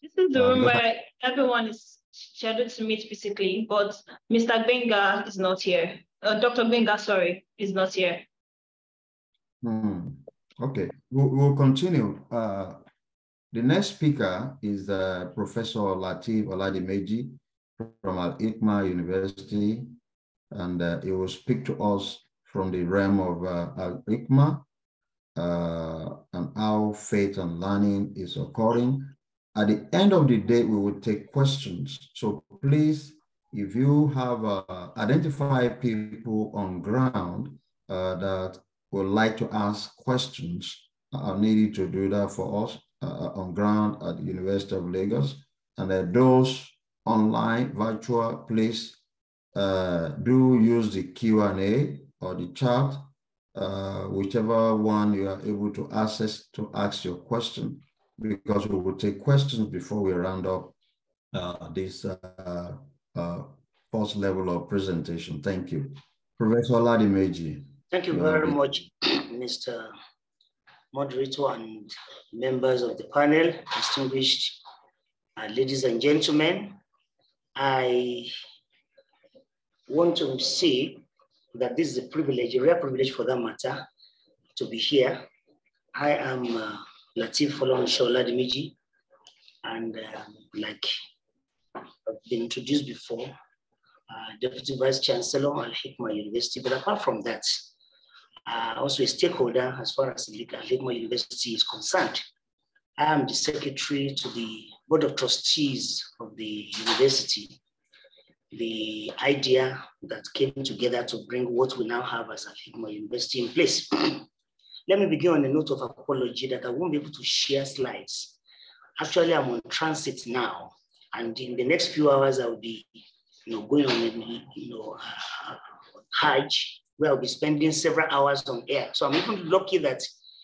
This is the Uh, room where everyone is scheduled to meet physically, but Mr. Benga is not here. Uh, Dr. Benga, sorry, is not here. Hmm, Okay, we'll, we'll continue. Uh, the next speaker is uh, Professor Latif Oladimeji from Al Hikmah University, and uh, he will speak to us from the realm of uh, Al Hikmah uh, and how faith and learning is occurring. At the end of the day, we will take questions. So please, if you have uh, identified people on ground uh, that would like to ask questions, I need you to do that for us uh, on ground at the University of Lagos. And uh, those online, virtual, please uh, do use the Q&A or the chat, uh, whichever one you are able to access to ask your question, because we will take questions before we round up uh, this uh, uh, first level of presentation. Thank you. Professor Ladimeji. Thank you very much, Mr. Moderator and members of the panel, distinguished uh, ladies and gentlemen. I want to say that this is a privilege, a rare privilege for that matter, to be here. I am uh, Latif Folorunsho Oladimeji, and um, like I've been introduced before, uh, Deputy Vice Chancellor Al Hikmah University. But apart from that, uh, also a stakeholder as far as Hikmah University is concerned. I am the secretary to the Board of Trustees of the university. The idea that came together to bring what we now have as a Hikma University in place. Let me begin on a note of apology that I won't be able to share slides. Actually, I'm on transit now, and in the next few hours, I will be you know, going on you know, uh, Hajj, where I'll be spending several hours on air. So I'm even lucky that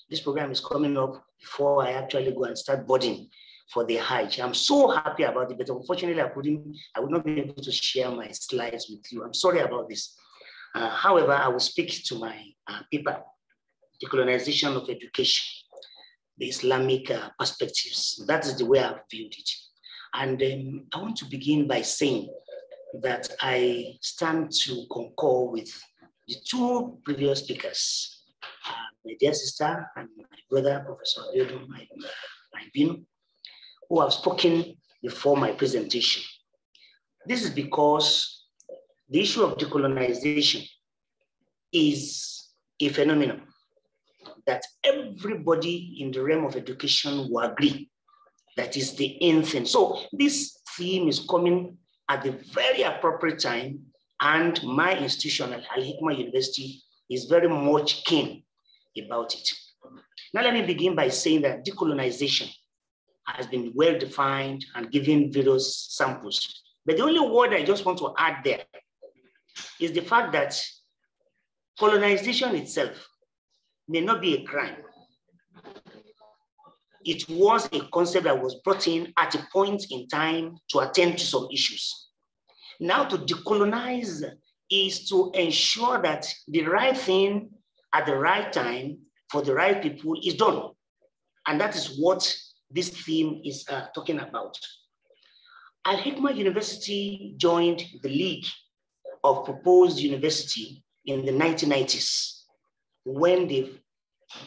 this program is coming up before I actually go and start boarding for the Hajj. I'm so happy about it, but unfortunately, I couldn't, I would not be able to share my slides with you. I'm sorry about this. Uh, however, I will speak to my uh, paper, Decolonization of Education, the Islamic uh, perspectives. That is the way I've viewed it. And um, I want to begin by saying that I stand to concur with the two previous speakers, uh, my dear sister and my brother, Professor my Binu, who have spoken before my presentation. This is because the issue of decolonization is a phenomenon that everybody in the realm of education will agree that is the end thing. So this theme is coming at the very appropriate time and my institution at Al Hikmah University is very much keen about it. Now, let me begin by saying that decolonization has been well defined and given various samples. But the only word I just want to add there is the fact that colonization itself may not be a crime. It was a concept that was brought in at a point in time to attend to some issues. Now to decolonize is to ensure that the right thing at the right time for the right people is done. And that is what this theme is uh, talking about. Al Hikmah University joined the League of Proposed University in the 1990s when the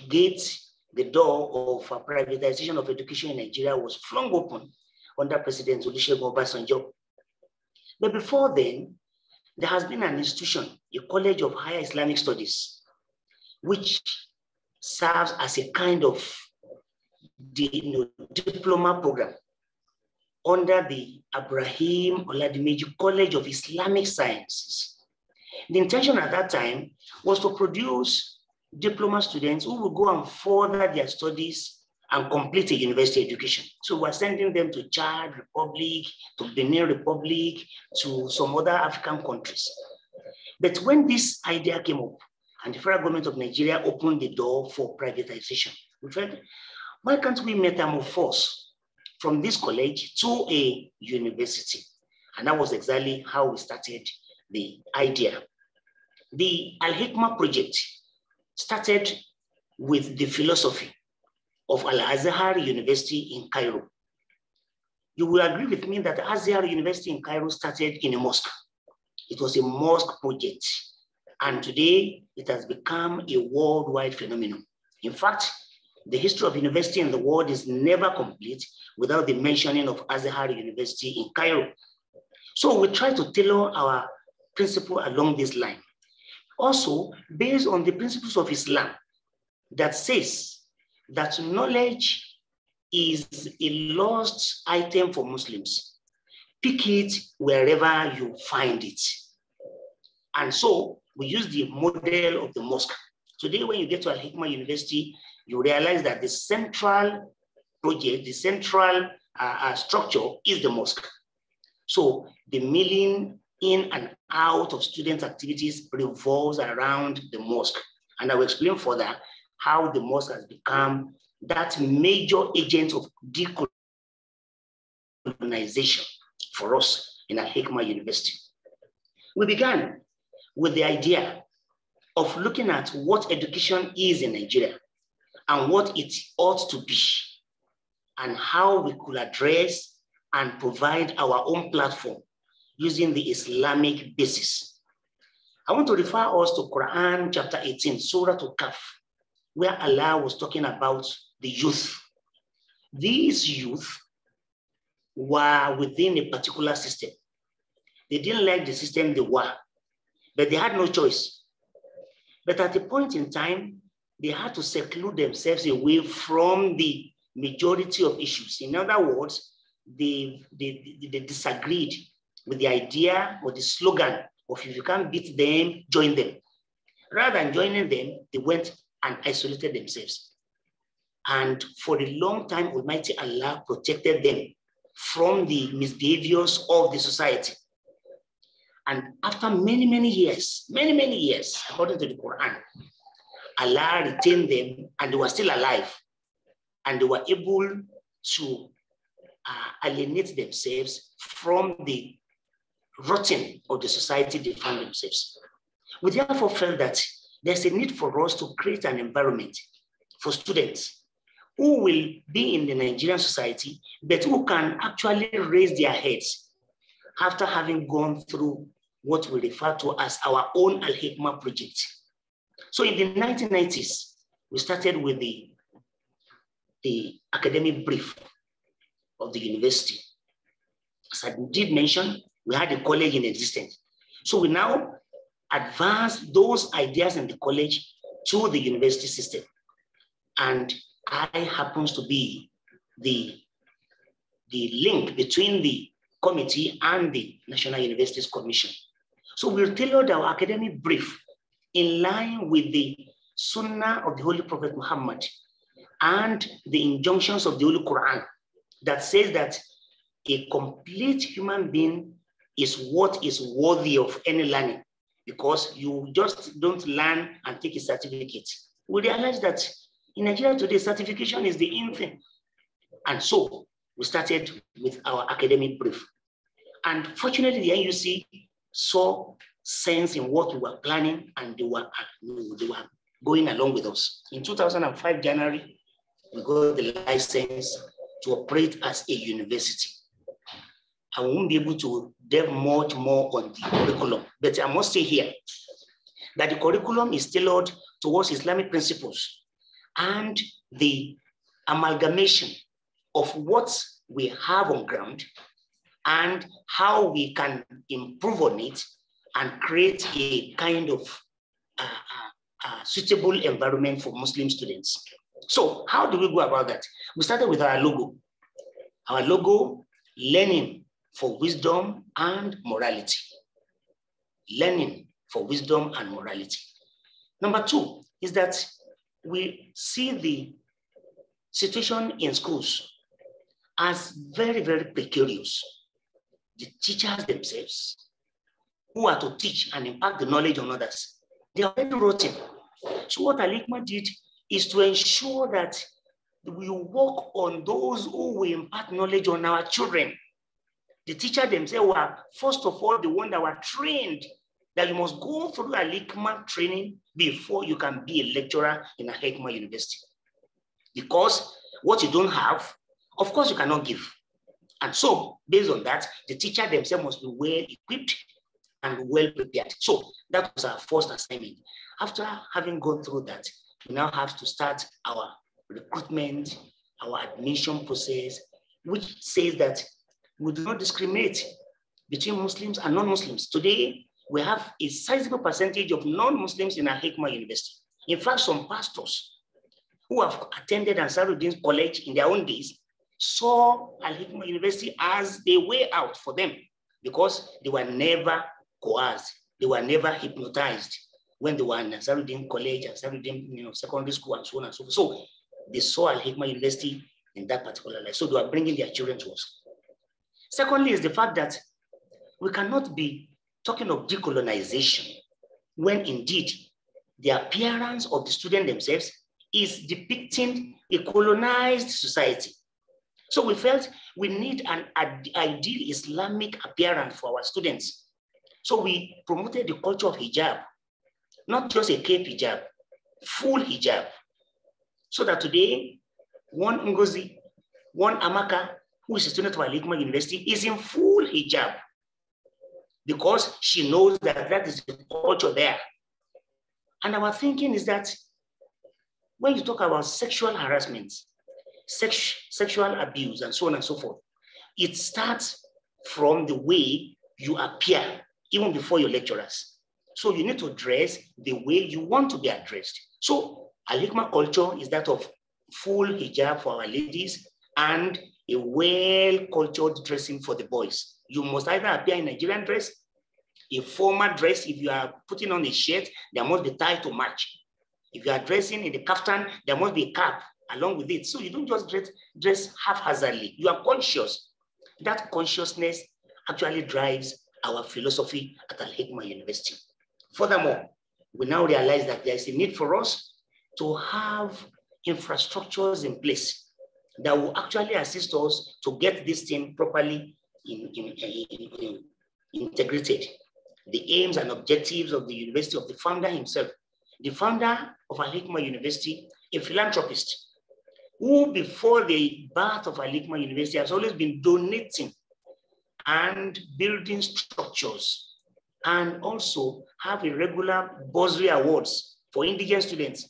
gate, the door of privatization of education in Nigeria was flung open under President Olusegun Obasanjo. But before then, there has been an institution, a College of Higher Islamic Studies, which serves as a kind of the diploma program under the Abdul-Raheem Oladimeji College of Islamic Sciences. The intention at that time was to produce diploma students who would go and further their studies and complete a university education. So we're sending them to Chad Republic, to Benin Republic, to some other African countries. But when this idea came up, and the federal government of Nigeria opened the door for privatization, we felt, why can't we metamorphose from this college to a university? And that was exactly how we started the idea. The Al Hikmah project started with the philosophy of Al Azhar University in Cairo. you will agree with me that Azhar University in Cairo started in a mosque. It was a mosque project. And today it has become a worldwide phenomenon. In fact, the history of university in the world is never complete without the mentioning of Azhar University in Cairo. So we try to tailor our principle along this line. Also, based on the principles of Islam that says that knowledge is a lost item for Muslims. Pick it wherever you find it. And so we use the model of the mosque. Today, when you get to Al Hikmah University, you realize that the central project, the central uh, uh, structure is the mosque. So the milling in and out of student activities revolves around the mosque. And I will explain further how the mosque has become that major agent of decolonization for us in Al Hikmah University. We began with the idea of looking at what education is in Nigeria and what it ought to be, and how we could address and provide our own platform using the Islamic basis. I want to refer us to Quran chapter 18, Surah to Kahf, where Allah was talking about the youth. These youth were within a particular system. They didn't like the system they were, but they had no choice. But at a point in time, they had to seclude themselves away from the majority of issues. In other words, they, they, they disagreed with the idea or the slogan of if you can't beat them, join them. Rather than joining them, they went and isolated themselves. And for a long time, Almighty Allah protected them from the misbehaviors of the society. And after many, many years, many, many years, according to the Quran, Allah retained them and they were still alive. And they were able to uh, alienate themselves from the rotting of the society they found themselves. We therefore felt that there's a need for us to create an environment for students who will be in the Nigerian society, but who can actually raise their heads after having gone through what we refer to as our own Al Hikmah project. So in the 1990s, we started with the, the academic brief of the university. As I did mention, we had a college in existence. So we now advance those ideas in the college to the university system. And I happens to be the, the link between the committee and the National Universities Commission. So we'll tailored our academic brief in line with the Sunnah of the Holy Prophet Muhammad and the injunctions of the Holy Quran that says that a complete human being is what is worthy of any learning because you just don't learn and take a certificate. We realize that in Nigeria today, certification is the in thing. And so we started with our academic brief. And fortunately, the NUC saw sense in what we were planning and they were, they were going along with us. In 2005, January, we got the license to operate as a university. I won't be able to delve much more on the curriculum, but I must say here that the curriculum is tailored towards Islamic principles and the amalgamation of what we have on ground and how we can improve on it and create a kind of uh, uh, uh, suitable environment for Muslim students. So how do we go about that? We started with our logo. Our logo, learning for wisdom and morality. Learning for wisdom and morality. Number two is that we see the situation in schools as very, very precarious. The teachers themselves, who are to teach and impart the knowledge on others, they are very rotten. So what Al Hikmah did is to ensure that we work on those who will impart knowledge on our children. The teacher themselves were, first of all, the one that were trained that you must go through a Hikmah training before you can be a lecturer in a Hikmah university. Because what you don't have, of course you cannot give. And so based on that, the teacher themselves must be well equipped and well prepared. So that was our first assignment. After having gone through that, we now have to start our recruitment, our admission process, which says that we do not discriminate between Muslims and non-Muslims. Today, we have a sizable percentage of non-Muslims in Al Hikmah University. In fact, some pastors who have attended Ansaruddin College in their own days saw Al Hikmah University as the way out for them because they were never coerced, they were never hypnotized when they were in Ansaruddin College, Ansaruddin you know, secondary school, and so on and so forth. So they saw Al Hikmah University in that particular life. So they were bringing their children to us. Secondly, is the fact that we cannot be talking of decolonization when indeed the appearance of the student themselves is depicting a colonized society. So we felt we need an ideal Islamic appearance for our students. So we promoted the culture of hijab, not just a cape hijab, full hijab. So that today, one Ngozi, one Amaka, who is a student of Al University, is in full hijab because she knows that that is the culture there. And our thinking is that when you talk about sexual harassment, sex, sexual abuse, and so on and so forth, it starts from the way you appear, even before your lecturers. So you need to dress the way you want to be addressed. So Al-Hikmah culture is that of full hijab for our ladies and a well-cultured dressing for the boys. You must either appear in a Nigerian dress, a formal dress. If you are putting on a shirt, there must be tie to match. If you are dressing in the kaftan, there must be a cap along with it. So you don't just dress, dress haphazardly. You are conscious. That consciousness actually drives our philosophy at Al-Hikmah University. Furthermore, we now realize that there is a need for us to have infrastructures in place that will actually assist us to get this thing properly in, in, in, integrated. The aims and objectives of the university of the founder himself. The founder of Al Hikmah University, a philanthropist, who before the birth of Al Hikmah University has always been donating and building structures and also have irregular bursary awards for indigent students.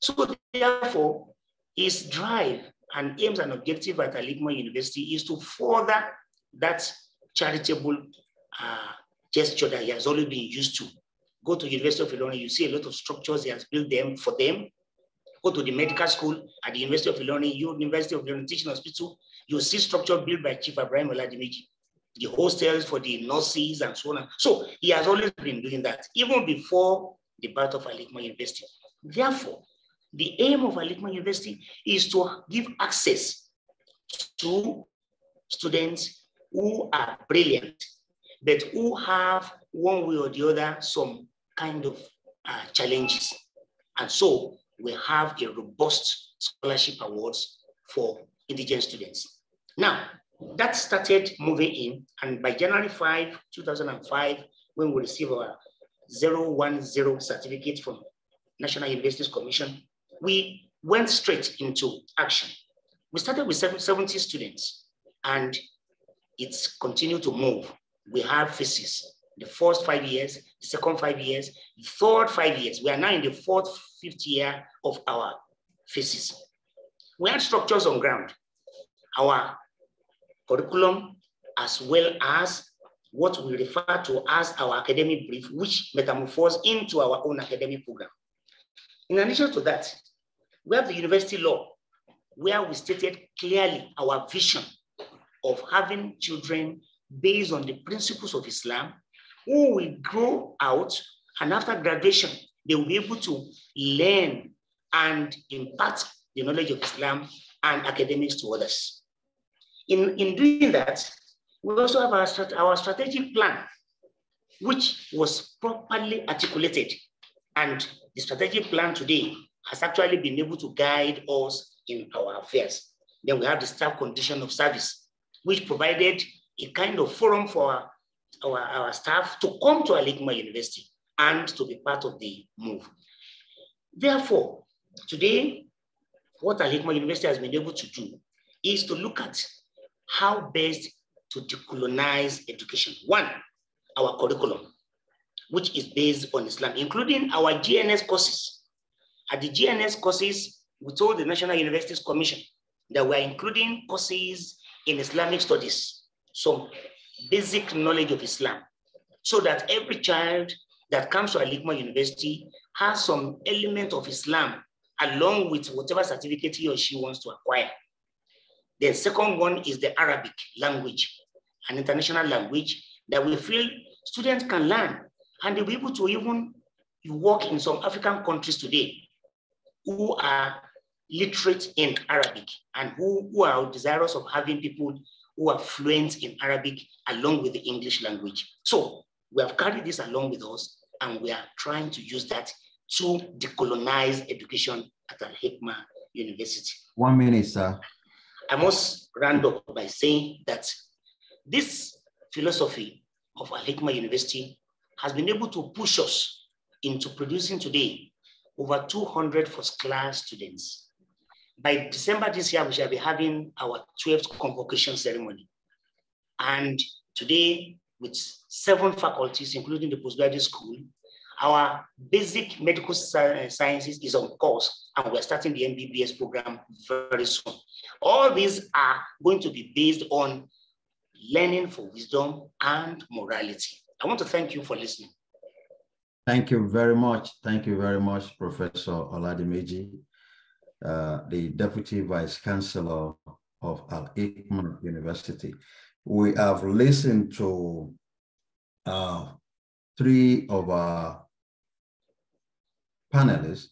So therefore, his drive and aims and objective at Al Hikmah University is to further that charitable uh, gesture that he has already been used to. Go to University of Ilorin, you see a lot of structures he has built them for them. Go to the medical school at the University of Ilorin, University of Ilorin Teaching Hospital, you see structure built by Chief Ibrahim Oladimeji, the hostels for the nurses and so on. So he has always been doing that, even before the birth of Al Hikmah University. Therefore, the aim of Al Hikmah University is to give access to students who are brilliant, but who have one way or the other some kind of uh, challenges. And so we have a robust scholarship awards for indigent students. Now, that started moving in, and by January 5, 2005, when we received our 010 certificate from National Universities Commission, we went straight into action. We started with 70 students, and it's continued to move. We have phases. The first five years, the second five years, the third five years. We are now in the fourth, fifth year of our phases. We had structures on ground. Our curriculum, as well as what we refer to as our academic brief, which metamorphosed into our own academic program. In addition to that, we have the university law, where we stated clearly our vision of having children based on the principles of Islam who will grow out and after graduation, they will be able to learn and impart the knowledge of Islam and academics to others. In, in doing that, we also have our, our strategic plan, which was properly articulated. And the strategic plan today has actually been able to guide us in our affairs. Then we have the staff condition of service, which provided a kind of forum for our, our, our staff to come to Al Hikmah University and to be part of the move. Therefore, today, what Al Hikmah University has been able to do is to look at how best to decolonize education. One, our curriculum, which is based on Islam, including our GNS courses. At the GNS courses, we told the National Universities Commission that we're including courses in Islamic studies, some basic knowledge of Islam, so that every child that comes to Al-Hikmah University has some element of Islam along with whatever certificate he or she wants to acquire. The second one is the Arabic language, an international language that we feel students can learn and they'll be able to even work in some African countries today who are literate in Arabic and who, who are desirous of having people who are fluent in Arabic along with the English language. So we have carried this along with us and we are trying to use that to decolonize education at Al Hikmah University. One minute, sir. I must round up by saying that this philosophy of Al University has been able to push us into producing today over 200 first class students. By December this year, we shall be having our 12th convocation ceremony. And today, with seven faculties, including the postgraduate school, our basic medical sciences is on course, and we're starting the MBBS program very soon. All these are going to be based on learning for wisdom and morality. I want to thank you for listening. Thank you very much. Thank you very much, Professor Oladimeji, uh, the Deputy Vice Chancellor of Al Hikmah University. We have listened to uh, three of our panelists.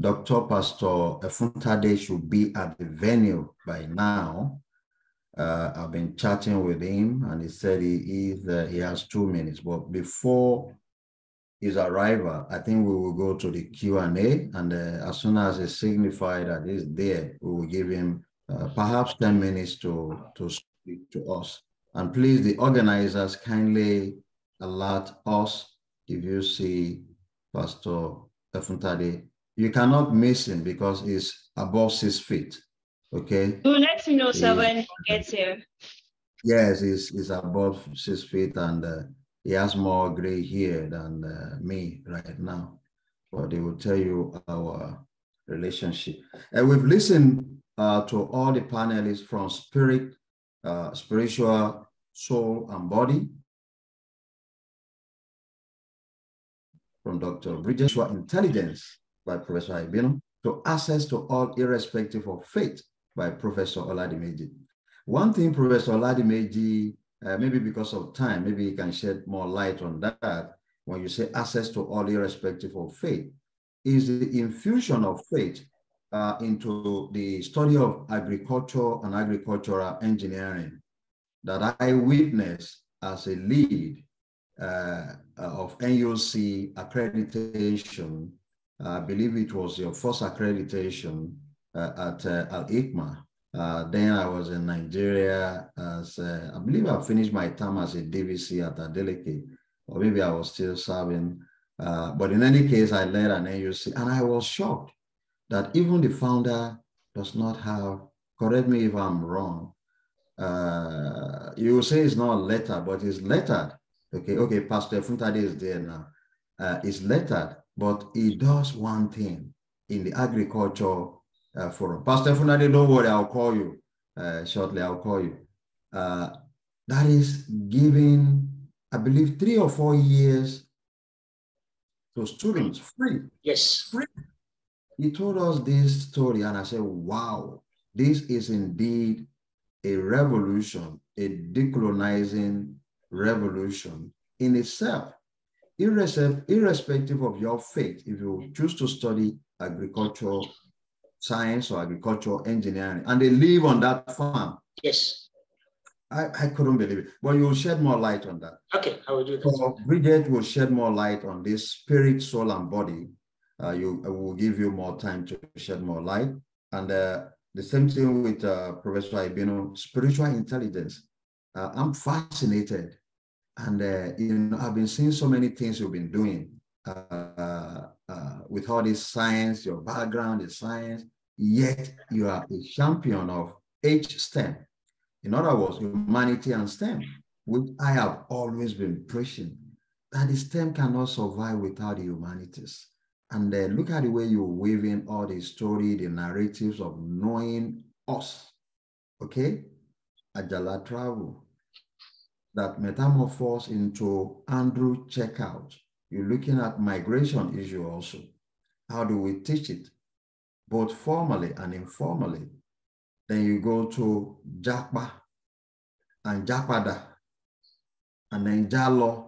Dr. Pastor Efuntade should be at the venue by now. Uh, I've been chatting with him and he said he, is, uh, he has two minutes, but before his arrival, I think we will go to the Q&A and uh, as soon as he signified that he's there, we will give him uh, perhaps 10 minutes to, to speak to us. And please, the organizers kindly alert us if you see Pastor You cannot miss him because he's above six feet. Okay. We'll let you know, sir, when he gets here. Yes, he's, he's above six feet and uh, he has more gray hair than uh, me right now. But he will tell you our relationship. And we've listened uh, to all the panelists from spirit, uh, spiritual, soul, and body. From Dr. Bridget Intelligence by Professor Aibinu to access to all irrespective of faith by Professor Oladimeji. One thing Professor Oladimeji, uh, maybe because of time, maybe he can shed more light on that when you say access to all irrespective of faith, is the infusion of faith uh, into the study of agriculture and agricultural engineering that I witnessed as a lead uh, of NUC accreditation. I believe it was your first accreditation uh, at uh, Al Hikmah. Uh, then I was in Nigeria as I believe I finished my time as a DVC at Adeleke, or maybe I was still serving. but in any case, I led an NUC, and I was shocked that even the founder does not have. Correct me if I'm wrong. Uh, you say it's not letter, but it's lettered. Okay, okay, Pastor Efuntade is there now. Uh, lettered, but he does one thing in the agriculture uh, forum. Pastor Efuntade, don't worry, I'll call you uh, shortly. I'll call you. Uh, that is giving, I believe, three or four years to students free. Yes. Free. He told us this story, and I said, wow, this is indeed a revolution, a decolonizing revolution in itself. Irrespective of your faith, if you choose to study agricultural science or agricultural engineering, and they live on that farm. Yes. I, I couldn't believe it. But you'll shed more light on that. Okay, I will do that. So Bridget will shed more light on this spirit, soul, and body. Uh, you uh, will give you more time to shed more light. And uh, the same thing with uh, Professor Aibinu, spiritual intelligence. Uh, I'm fascinated. And uh, you know, I've been seeing so many things you've been doing uh, uh, with all this science, your background is science, yet you are a champion of H STEM. In other words, humanity and STEM, which I have always been preaching, that the STEM cannot survive without the humanities. And then look at the way you're weaving all the story, the narratives of knowing us. Okay? Ajala travel. That metamorphose into Andrew checkout. You're looking at migration issue also. How do we teach it? Both formally and informally. Then you go to Jakba and Japada and then Jalo.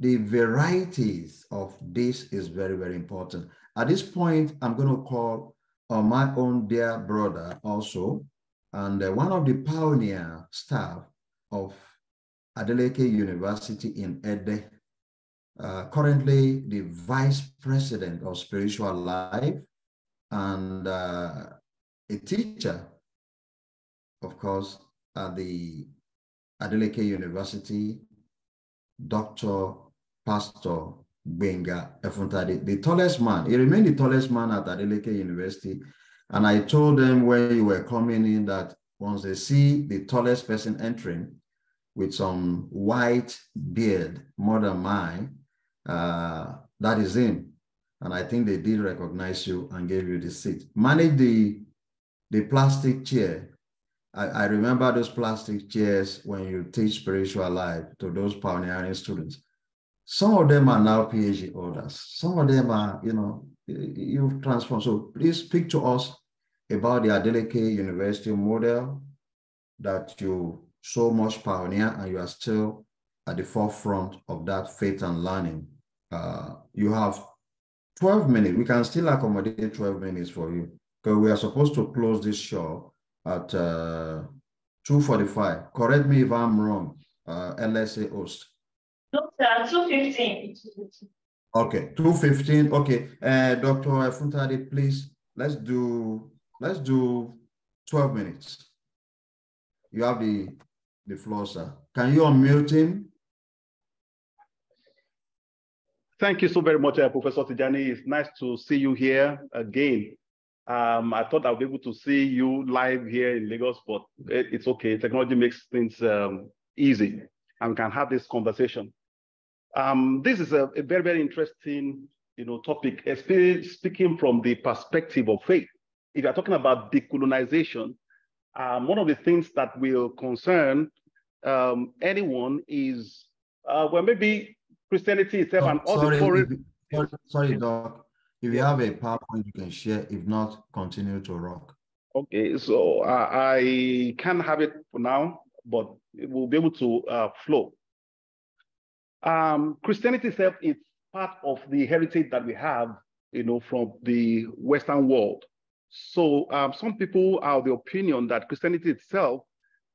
The varieties of this is very, very important. At this point, I'm going to call on my own dear brother also, and uh, one of the pioneer staff of Adeleke University in Ede, uh, currently the vice president of spiritual life and uh, a teacher of course, at the Adeleke University, Dr. Pastor Benga Efuntade, the tallest man. He remained the tallest man at Adeleke University. And I told them when you were coming in that once they see the tallest person entering with some white beard, more than mine, uh, that is him. And I think they did recognize you and gave you the seat. Manage the, the plastic chair I, I remember those plastic chairs when you teach spiritual life to those pioneering students. Some of them are now PhD holders. Some of them are, you know, you've transformed. So please speak to us about the Adeleke University model that you so much pioneer and you are still at the forefront of that faith and learning. Uh, you have 12 minutes. We can still accommodate 12 minutes for you because we are supposed to close this show at uh, 245. Correct me if I'm wrong, uh, LSA host. No, sir, 215. Okay, 215. Okay, uh, Dr. Efuntade, please, let's do, let's do 12 minutes. You have the, the floor, sir. Can you unmute him? Thank you so very much, uh, Professor Tijani. It's nice to see you here again. Um, I thought I'll be able to see you live here in Lagos, but it, it's okay. Technology makes things um, easy and we can have this conversation. Um, this is a, a, very, very interesting you know, topic, especially speaking from the perspective of faith. If you're talking about decolonization, um, one of the things that will concern um, anyone is, uh, well, maybe Christianity itself oh, and all sorry, the foreign. Sorry, sorry, Doc. If you have a PowerPoint, you can share. If not, continue to rock. Okay, so uh, I can have it for now, but it will be able to uh, flow. Um, Christianity itself is part of the heritage that we have, you know, from the Western world. So um, some people are the opinion that Christianity itself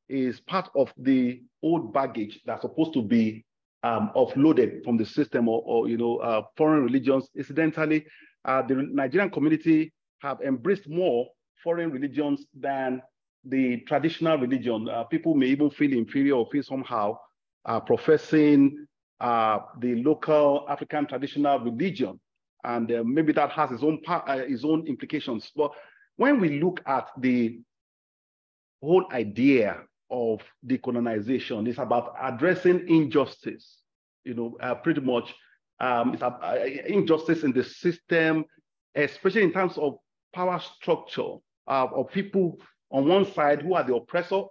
is part of the old baggage that's supposed to be um, offloaded from the system or, or you know, uh, foreign religions. Incidentally, uh, the Nigerian community have embraced more foreign religions than the traditional religion. Uh, people may even feel inferior or feel somehow uh, professing uh, the local African traditional religion. And uh, maybe that has its own, uh, its own implications. But when we look at the whole idea of decolonization, it's about addressing injustice, you know, pretty much um, it's a, uh, injustice in the system, especially in terms of power structure uh, of people on one side who are the oppressor,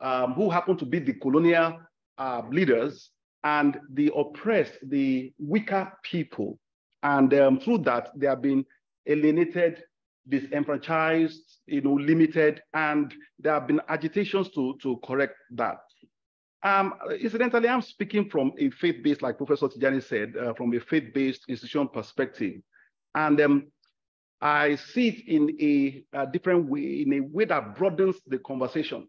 um, who happen to be the colonial uh, leaders, and the oppressed, the weaker people. And um, through that, they have been alienated, disenfranchised, you know, limited, and there have been agitations to, to correct that. Um, incidentally, I'm speaking from a faith-based, like Professor Tijani said, uh, from a faith-based institution perspective. And um, I see it in a, a, different way, in a way that broadens the conversation.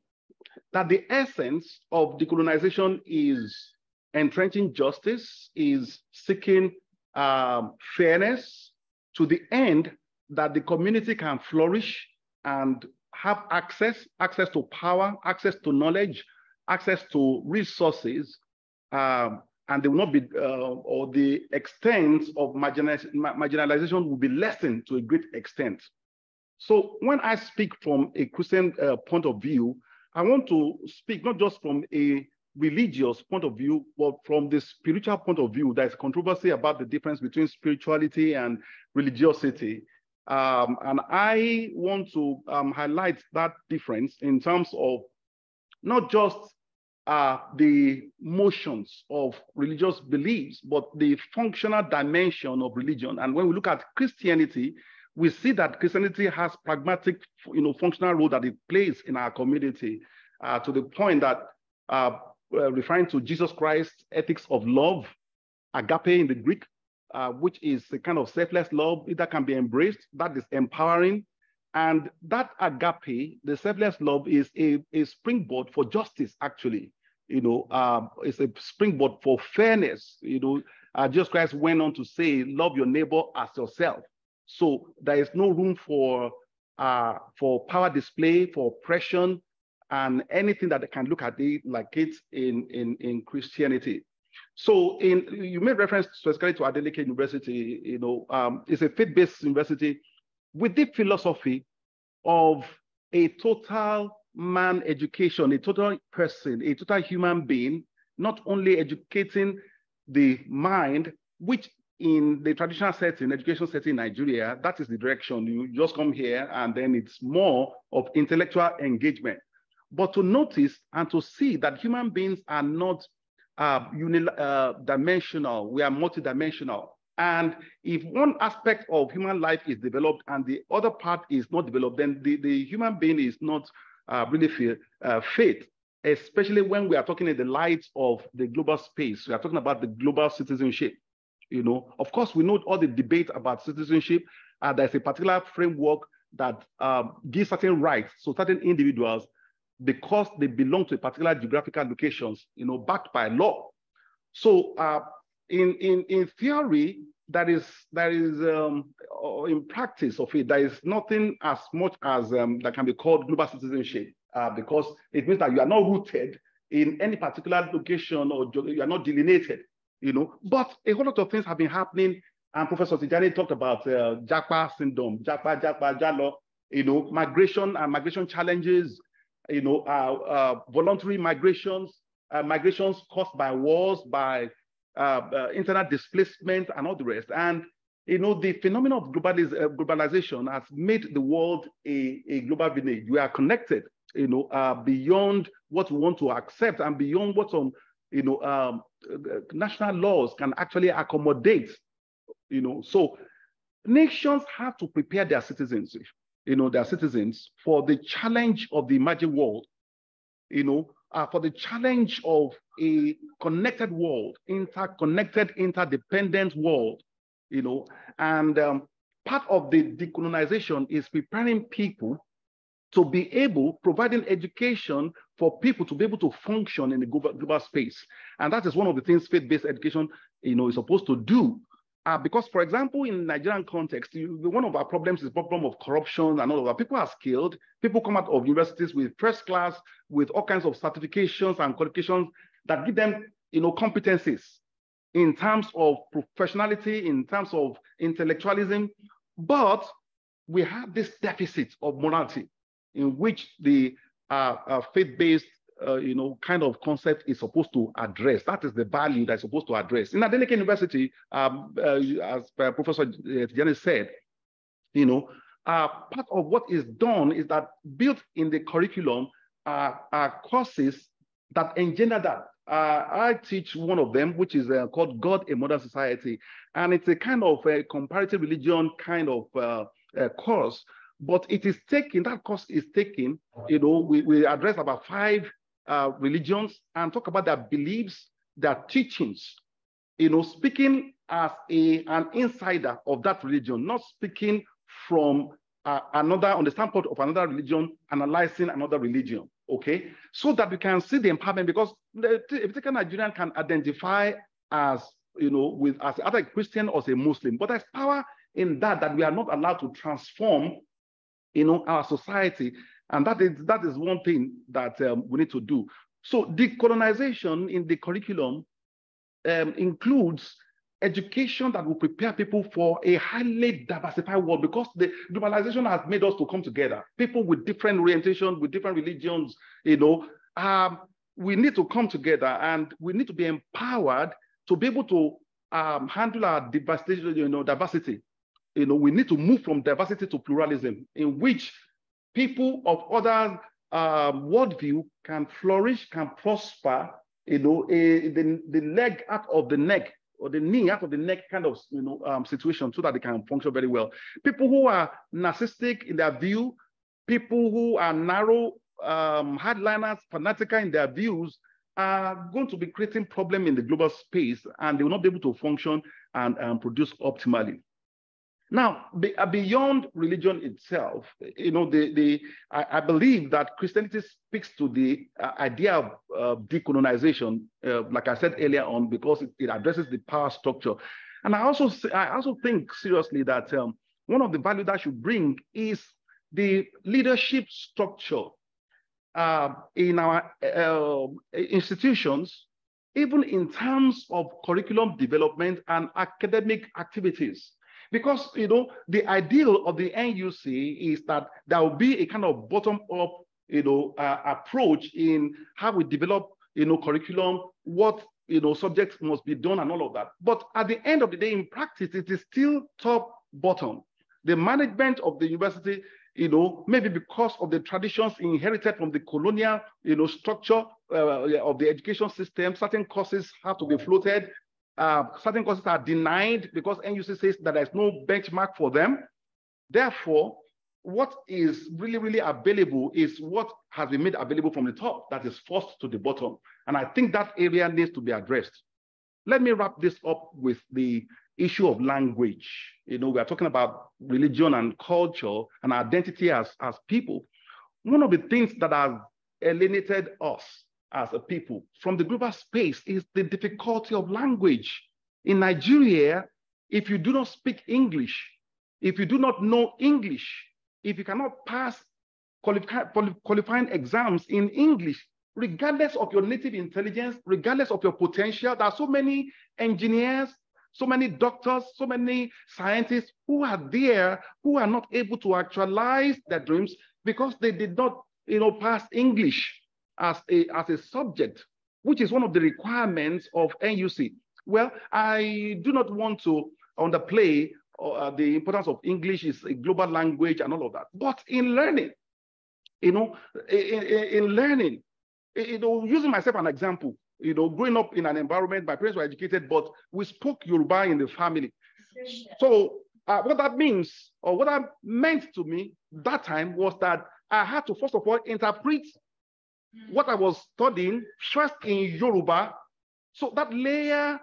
That the essence of decolonization is entrenching justice, is seeking um, fairness to the end that the community can flourish and have access, access to power, access to knowledge, access to resources, um, and they will not be, uh, or the extent of marginalization will be lessened to a great extent. So when I speak from a Christian uh, point of view, I want to speak not just from a religious point of view, but from the spiritual point of view, there's controversy about the difference between spirituality and religiosity. Um, and I want to um, highlight that difference in terms of not just uh, the motions of religious beliefs, but the functional dimension of religion. And when we look at Christianity, we see that Christianity has pragmatic, you know, functional role that it plays in our community uh, to the point that uh, uh, referring to Jesus Christ's ethics of love, agape in the Greek, uh, which is a kind of selfless love that can be embraced, that is empowering. And that agape, the selfless love, is a, a springboard for justice, actually. You know, um, it's a springboard for fairness. You know, uh, Jesus Christ went on to say, love your neighbor as yourself. So there is no room for uh, for power display, for oppression, and anything that they can look at it like it in, in, in Christianity. So in you made reference specifically to Adeleke University, you know, um, it's a faith-based university with the philosophy of a total man education, a total person, a total human being, not only educating the mind, which in the traditional setting, education setting in Nigeria, that is the direction. You just come here and then it's more of intellectual engagement but to notice and to see that human beings are not uh, unidimensional, uh, we are multidimensional. And if one aspect of human life is developed and the other part is not developed, then the, the human being is not uh, really feel, uh, fit, especially when we are talking in the light of the global space. We are talking about the global citizenship. You know, of course, we know all the debate about citizenship. Uh, there's a particular framework that um, gives certain rights to certain individuals because they belong to a particular geographical locations, you know, backed by law. So uh, in, in, in theory, that is that is um, in practice of it, there is nothing as much as um, that can be called global citizenship uh, because it means that you are not rooted in any particular location or you are not delineated, you know. But a whole lot of things have been happening, and Professor Tijani talked about uh, Japa syndrome, Japa, Japa, Jalo, you know, migration and migration challenges, you know, uh, uh, voluntary migrations, uh, migrations caused by wars, by internet displacement, and all the rest. And you know, the phenomenon of globalization has made the world a, a global village. We are connected, you know, uh, beyond what we want to accept and beyond what some, you know, um, national laws can actually accommodate, you know. So nations have to prepare their citizens you know, their citizens for the challenge of the emerging world, you know, uh, for the challenge of a connected world, interconnected, interdependent world, you know, and um, part of the decolonization is preparing people to be able, providing education for people to be able to function in the global, global space. And that is one of the things faith-based education, you know, is supposed to do. Uh, because, for example, in Nigerian context, you, one of our problems is problem of corruption and all of that. People are skilled. People come out of universities with first class, with all kinds of certifications and qualifications that give them, you know, competencies in terms of professionality, in terms of intellectualism. But we have this deficit of morality in which the uh, uh, faith-based uh, you know, kind of concept is supposed to address. That is the value that's supposed to address. In Adeleke University, um, uh, as uh, Professor Janis said, you know, uh, part of what is done is that built in the curriculum are, are courses that engender that. Uh, I teach one of them, which is uh, called God, a Modern Society. And it's a kind of a comparative religion kind of course but it is taken, that course is taken, you know, we, we address about five uh, religions and talk about their beliefs, their teachings. You know, speaking as a, an insider of that religion, not speaking from uh, another, on the standpoint of another religion, analyzing another religion, okay? So that we can see the empowerment because the, Nigerian can identify as, you know, with as either a Christian or as a Muslim, but there's power in that, that we are not allowed to transform, you know, our society and that is, that is one thing that um, we need to do. So decolonization in the curriculum um, includes education that will prepare people for a highly diversified world because the globalization has made us to come together. People with different orientations, with different religions, you know, um, we need to come together and we need to be empowered to be able to um, handle our diversity, you know, diversity. You know, we need to move from diversity to pluralism, in which people of other um, worldview can flourish, can prosper. You know, a, the, the leg out of the neck or the knee out of the neck kind of you know um, situation so that they can function very well. People who are narcissistic in their view, people who are narrow, um, hardliners, fanatical in their views, are going to be creating problem in the global space and they will not be able to function and um, produce optimally. Now, uh, beyond religion itself, you know, the, the, I, I believe that Christianity speaks to the uh, idea of uh, decolonization, uh, like I said earlier on, because it, it, addresses the power structure. And I also, I also think seriously that um, one of the value that should bring is the leadership structure uh, in our uh, institutions, even in terms of curriculum development and academic activities. Because, you know, the ideal of the NUC is that there will be a kind of bottom-up, you know, uh, approach in how we develop, you know, curriculum, what, you know, subjects must be done and all of that. But at the end of the day, in practice, it is still top-bottom. The management of the university you know, maybe because of the traditions inherited from the colonial, you know, structure uh, of the education system, certain courses have to be floated. Uh, certain courses are denied because NUC says that there's no benchmark for them. Therefore, what is really, really available is what has been made available from the top that is forced to the bottom. And I think that area needs to be addressed. Let me wrap this up with the issue of language. You know, we are talking about religion and culture and identity as, as people. One of the things that has alienated us as a people from the global space is the difficulty of language. In Nigeria, if you do not speak English, if you do not know English, if you cannot pass qualifying exams in English, regardless of your native intelligence, regardless of your potential, there are so many engineers, so many doctors, so many scientists who are there who are not able to actualize their dreams because they did not you know, pass English as a, as a subject, which is one of the requirements of NUC. Well, I do not want to underplay uh, the importance of English is a global language and all of that. But in learning, you know, in, in learning, you know, using myself an example, you know, growing up in an environment, my parents were educated, but we spoke Yoruba in the family. So uh, what that means, or what that meant to me that time was that I had to first of all interpret what I was studying first in Yoruba. So that layer,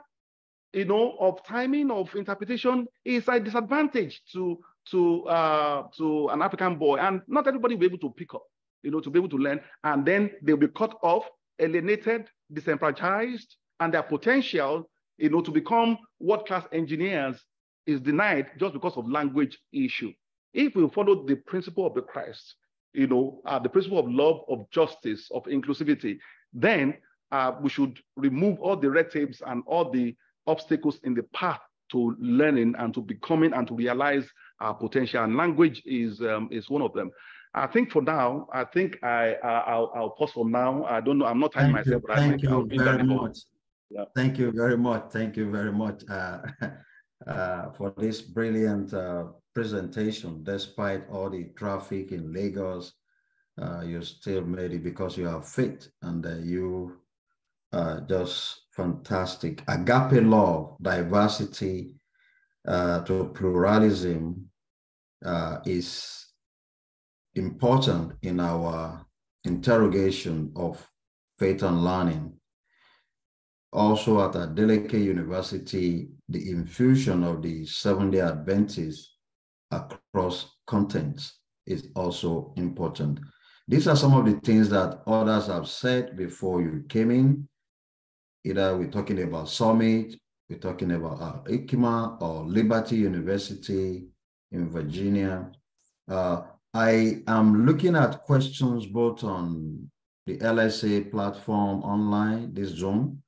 you know, of timing of interpretation is a disadvantage to to uh, to an African boy, and not everybody will be able to pick up, you know, to be able to learn, and then they'll be cut off, alienated, disenfranchised, and their potential, you know, to become world-class engineers is denied just because of language issue. If we follow the principle of the Christ, you know, uh, the principle of love, of justice, of inclusivity, then uh, we should remove all the red tapes and all the obstacles in the path to learning and to becoming and to realize our potential. And language is um, is one of them. I think for now, I think I, I will I'll pause for now. I don't know. I'm not thank myself. But thank I you very much. Yeah. Thank you very much. Thank you very much uh, uh, for this brilliant uh, presentation, despite all the traffic in Lagos, uh, you still made it because you are fit and you uh, just fantastic. Agape love, diversity uh, to pluralism uh, is important in our interrogation of faith and learning. Also at Adeleke University, the infusion of the Seventh-day Adventists across contents is also important. These are some of the things that others have said before you came in. Either we're talking about Summit, we're talking about uh, ICMA or Liberty University in Virginia. Uh, I am looking at questions both on the LSA platform online, this Zoom,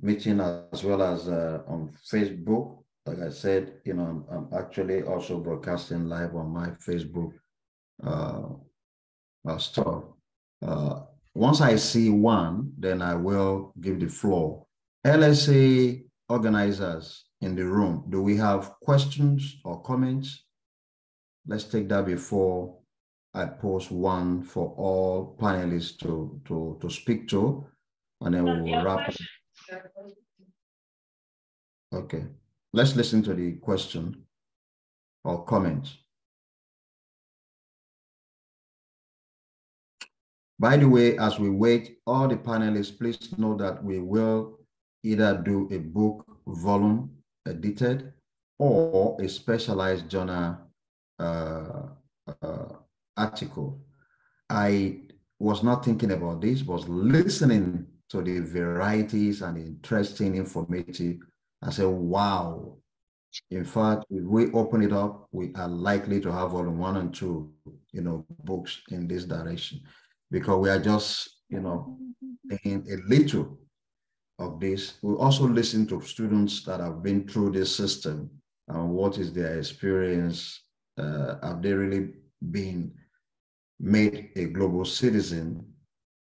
meeting as well as uh, on Facebook. Like I said, you know, I'm, I'm, actually also broadcasting live on my Facebook uh, uh, store. Uh, once I see one, then I will give the floor. LSA organizers in the room, do we have questions or comments? Let's take that before I post one for all panelists to, to, to speak to, and then we will wrap up. Okay, let's listen to the question or comment. By the way, as we wait, all the panelists, please know that we will either do a book volume edited or a specialized journal uh, uh, article. I was not thinking about this, was listening to the varieties and interesting informative. I said, wow. In fact, if we open it up, we are likely to have volume one and two, you know, books in this direction because we are just, you know, in a little of this. We also listen to students that have been through this system and what is their experience. Uh, have they really been made a global citizen?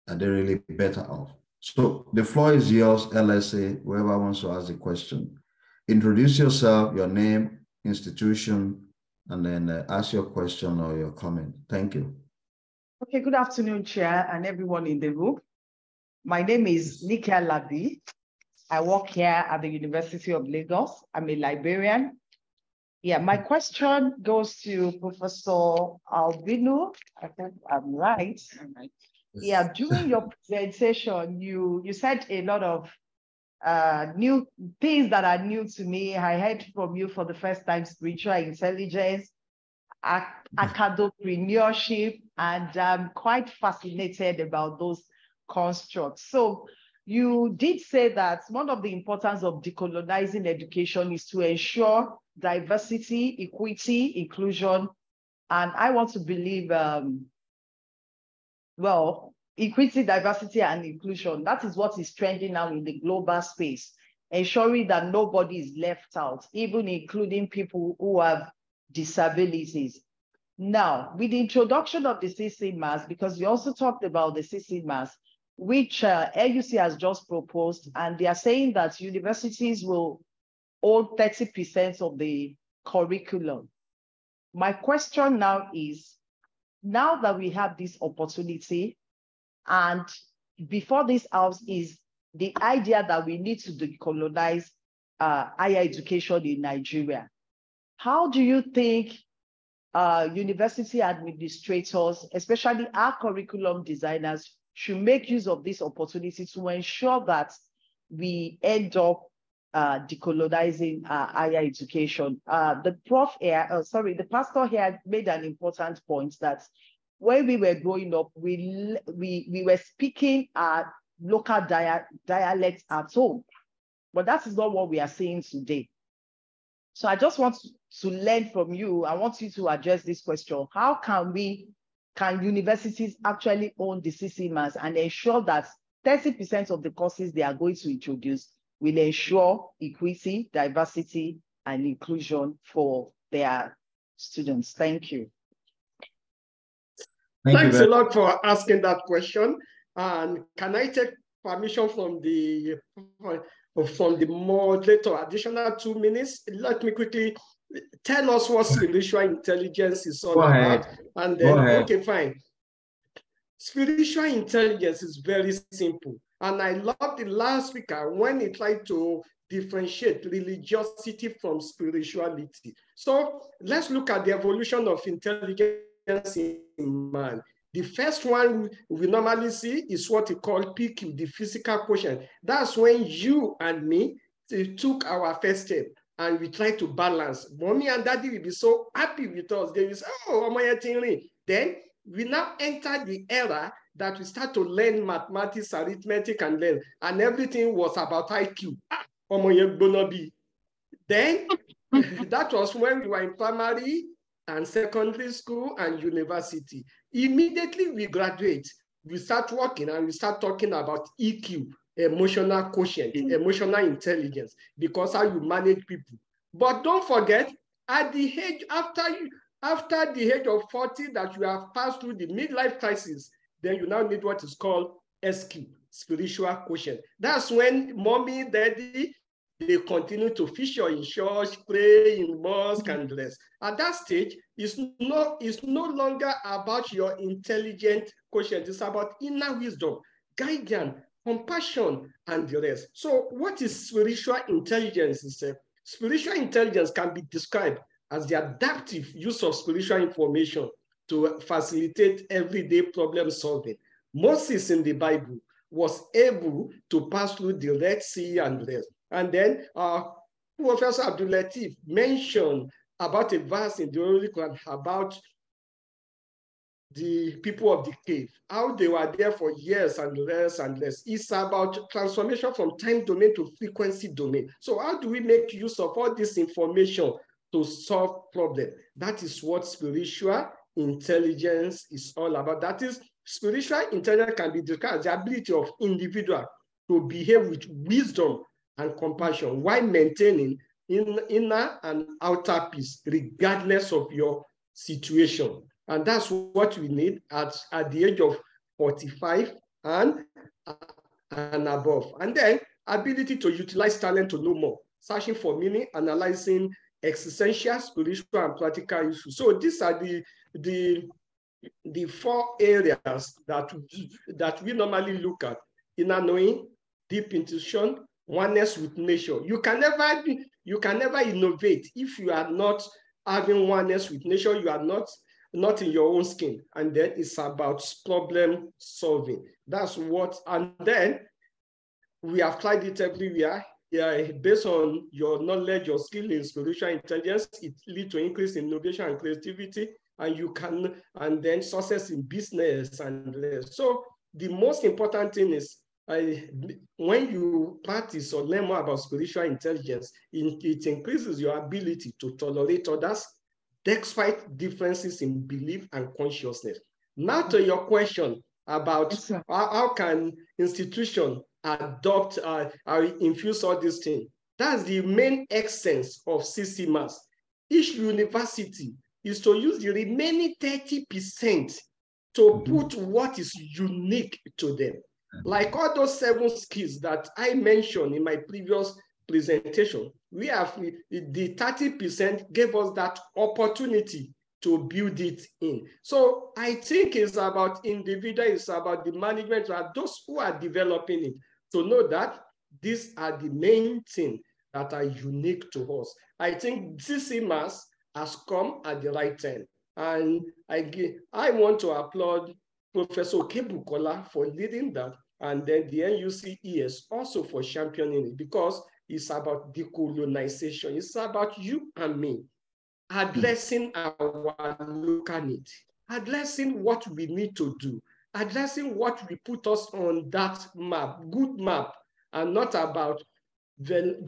Are they really better off? So the floor is yours, LSA, whoever wants to ask the question. Introduce yourself, your name, institution, and then uh, ask your question or your comment. Thank you. Okay, good afternoon, Chair, and everyone in the room. My name is Nikia Labi. I work here at the University of Lagos. I'm a librarian. Yeah, my question goes to Professor Aibinu. I think I'm right. Yeah, during your presentation, you, you said a lot of uh, new things that are new to me. I heard from you for the first time, spiritual intelligence, ac academpreneurship, and I'm quite fascinated about those constructs. So you did say that one of the importance of decolonizing education is to ensure diversity, equity, inclusion, and I want to believe, um, well, equity, diversity, and inclusion. That is what is trending now in the global space, ensuring that nobody is left out, even including people who have disabilities. Now, with the introduction of the CCMAS, because we also talked about the CCMAS, which uh, NUC has just proposed, and they are saying that universities will own 30% of the curriculum. My question now is, now that we have this opportunity, and before this house is the idea that we need to decolonize uh, higher education in Nigeria. How do you think uh, university administrators, especially our curriculum designers, should make use of this opportunity to ensure that we end up uh, decolonizing uh, higher education. Uh, the prof here, uh, sorry, the pastor here made an important point that when we were growing up, we, we, we were speaking our local dia at home, but that is not what we are seeing today. So I just want to learn from you. I want you to address this question. How can we can universities actually own the CCMAS and ensure that 30% of the courses they are going to introduce will ensure equity, diversity, and inclusion for their students? Thank you. Thank Thanks you a lot for asking that question. And can I take permission from the from the moderator, additional two minutes? Let me quickly tell us what spiritual intelligence is all Go about. Ahead. And then, okay, fine. Spiritual intelligence is very simple. And I loved the last speaker uh, when he tried to differentiate religiosity from spirituality. So let's look at the evolution of intelligence in man. The first one we normally see is what we call PQ, the physical quotient. That's when you and me took our first step and we try to balance. Mommy and daddy will be so happy with us. They will say, oh, I'm then we now enter the era that we start to learn mathematics, arithmetic, and then, and everything was about IQ. Ah, then that was when we were in primary and secondary school and university. Immediately we graduate, we start working and we start talking about EQ. emotional quotient, emotional intelligence, because how you manage people. But don't forget, at the age after you after the age of 40 that you have passed through the midlife crisis, then you now need what is called SQ, spiritual quotient. That's when mommy, daddy, they continue to fish feature in church, pray in mosque and the rest. At that stage, it's no, it's no longer about your intelligent quotient. It's about inner wisdom, guidance, compassion, and the rest. So what is spiritual intelligence? Is, uh, spiritual intelligence can be described as the adaptive use of spiritual information to facilitate everyday problem solving. Moses in the Bible was able to pass through the Red Sea and rest. And then uh, Professor Abdul Latif mentioned about a verse in the Holy Quran about the people of the cave, how they were there for years and less and less. It's about transformation from time domain to frequency domain. So how do we make use of all this information to solve problem? That is what spiritual intelligence is all about. That is, spiritual intelligence can be described as the ability of individual to behave with wisdom and compassion while maintaining in, inner and outer peace, regardless of your situation. And that's what we need at, at the age of 45 and, and above. And then ability to utilize talent to know more, searching for meaning, analyzing existential, spiritual, and practical issues. So these are the, the, the four areas that, that we normally look at. Inner knowing, deep intuition, oneness with nature. You can never you can never innovate if you are not having oneness with nature. You are not not in your own skin, and then it's about problem solving. That's what. And then we have tried it everywhere. Yeah, based on your knowledge, your skill in spiritual intelligence, it leads to increase in innovation and creativity, and you can, and then success in business and less. So the most important thing is I, when you practice or learn more about spiritual intelligence, it, it increases your ability to tolerate others despite differences in belief and consciousness. Now to your question about yes, how, how, can institution adopt uh, or infuse all these things. That's the main essence of CCMAS. Each university is to use the remaining 30% to mm-hmm. put what is unique to them. Like all those seven skills that I mentioned in my previous presentation, we have the 30% gave us that opportunity to build it in. So I think it's about individual, it's about the management, are those who are developing it to know that these are the main things that are unique to us. I think CCMAS has come at the right time. And I, I want to applaud Professor Okebukola for leading that, and then the NUCES also for championing it because it's about decolonization. It's about you and me addressing our local need, addressing what we need to do, addressing what we put us on that map, good map, and not about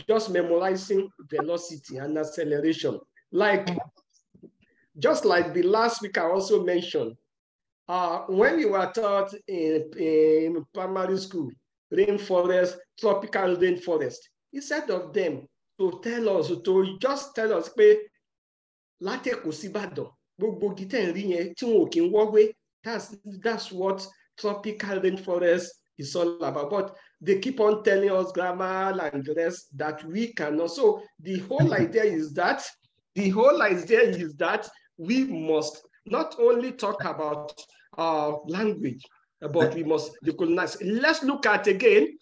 just memorizing velocity and acceleration. Like, just like the last week I also mentioned, uh, when we were taught in, in primary school, rainforest, tropical rainforest, instead of them to tell us, to just tell us pé látẹ̀kọ́ síbàdàn gbogbo gítẹ̀ ń rí yẹn tí wọn ò kí ń that's that's what tropical rainforest is all about. But they keep on telling us grammar and the rest that we cannot. So the whole idea is that the whole idea is that we must not only talk about uh, language, but we must decolonize. Let's look at again,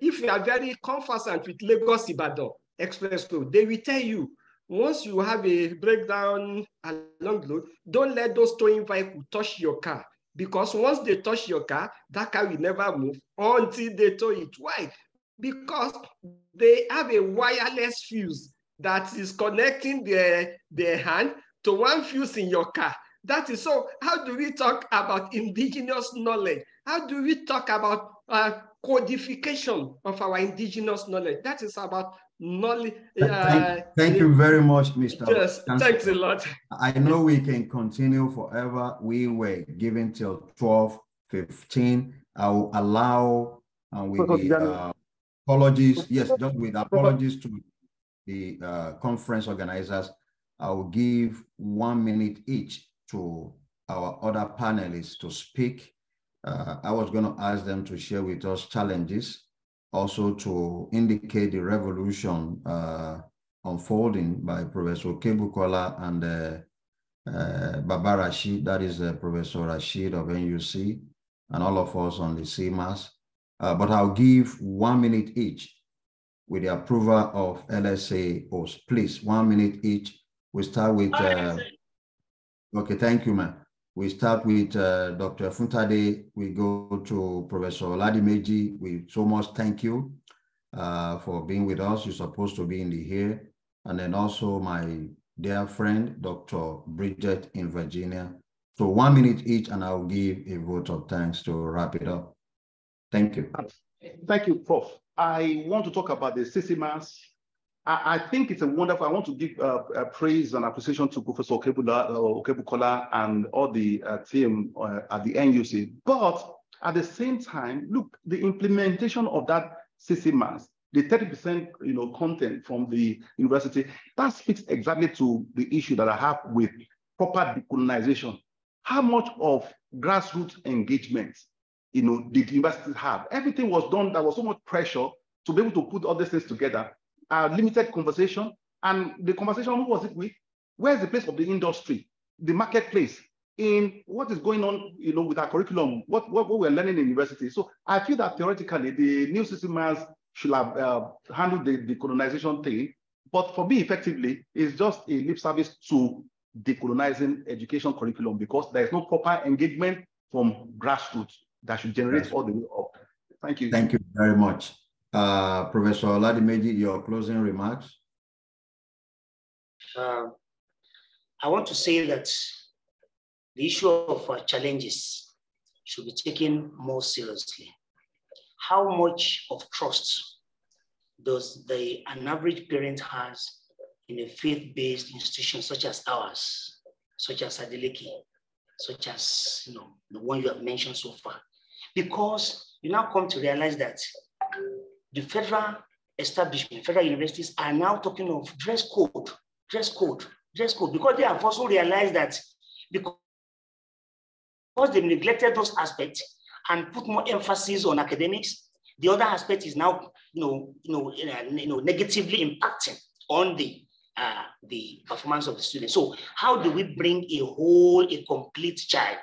if you are very conversant with Lagos Ibadan Express Road, they will tell you, once you have a breakdown along the road, don't let those towing vehicles touch your car. Because once they touch your car, that car will never move until they tow it. Why? Because they have a wireless fuse that is connecting their, their hand to one fuse in your car. That is so. How do we talk about indigenous knowledge? How do we talk about uh, codification of our indigenous knowledge? That is about knowledge. Uh, thank, thank you very much, Mr. Yes, thanks a lot. I know we can continue forever. We were given till 12, 15. I'll allow And with the uh, apologies, yes, just with apologies to the uh, conference organizers, I will give one minute each to our other panelists to speak. Uh, I was going to ask them to share with us challenges, also to indicate the revolution uh, unfolding by Professor Okebukola and uh, uh, Baba Rasheed, that is uh, Professor Rasheed of NUC, and all of us on the CCMAS. Uh, but I'll give one minute each with the approval of LSA host. Please, one minute each. We start with, uh, okay, thank you, ma'am. We start with uh, Dr. Efuntade. We go to Professor Oladimeji. We so much thank you uh, for being with us. You're supposed to be in the here. And then also my dear friend, Dr. Bridget in Virginia. So one minute each, and I'll give a vote of thanks to wrap it up. Thank you. Thank you, Prof. I want to talk about the CCMAS. I, I think it's a wonderful, I want to give uh, uh, praise and appreciation to Professor Okebukola, uh, and all the uh, team uh, at the NUC. But at the same time, look, the implementation of that CCMAS the 30% you know, content from the university, that speaks exactly to the issue that I have with proper decolonization. How much of grassroots engagement you know, did universities have? Everything was done, there was so much pressure to be able to put all these things together. A limited conversation, and the conversation, who was it with? Where's the place of the industry, the marketplace, in what is going on, you know, with our curriculum, what, what, what we're learning in university. So I feel that theoretically, the new system has should have uh, handled the decolonization thing. But for me, effectively, it's just a lip service to decolonizing education curriculum because there is no proper engagement from grassroots that should generate all the way up. Thank you. Thank you very much. Uh, Professor Oladimeji, your closing remarks. Uh, I want to say that the issue of uh, challenges should be taken more seriously how much of trust does the an average parent has in a faith-based institution such as ours, such as Adeleke, such as you know the one you have mentioned so far? Because you now come to realize that the federal establishment, federal universities are now talking of dress code, dress code, dress code, because they have also realized that because they neglected those aspects, and put more emphasis on academics. The other aspect is now, you know, you know, you know negatively impacting on the uh, the performance of the student. So how do we bring a whole, a complete child?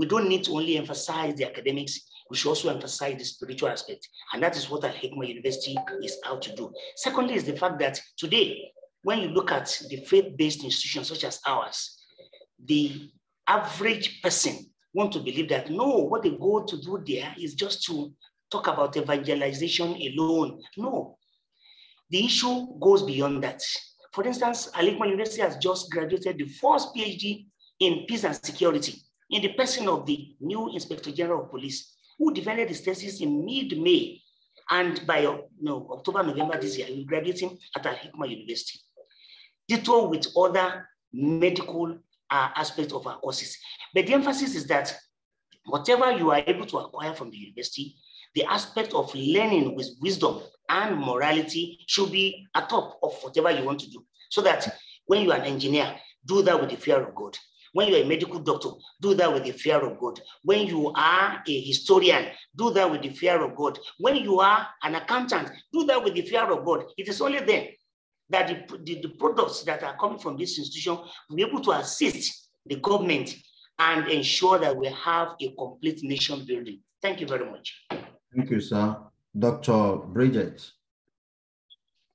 We don't need to only emphasize the academics, we should also emphasize the spiritual aspect. And that is what Al Hikmah University is out to do. Secondly, is the fact that today, when you look at the faith-based institutions such as ours, the average person want to believe that no, what they go to do there is just to talk about evangelization alone. No, the issue goes beyond that. For instance, Al Hikmah University has just graduated the first PhD in peace and security in the person of the new Inspector General of Police, who defended his thesis in mid-May. And by know, October, November this year, he will graduating at Al Hikmah University. Ditto with other medical uh, aspects of our courses. But the emphasis is that whatever you are able to acquire from the university, the aspect of learning with wisdom and morality should be at top of whatever you want to do. So that when you are an engineer, do that with the fear of God. When you're a medical doctor, do that with the fear of God. When you are a historian, do that with the fear of God. When you are an accountant, do that with the fear of God. It is only then that the, the, the products that are coming from this institution will be able to assist the government and ensure that we have a complete nation building. Thank you very much. Thank you, sir. Dr. Bridget.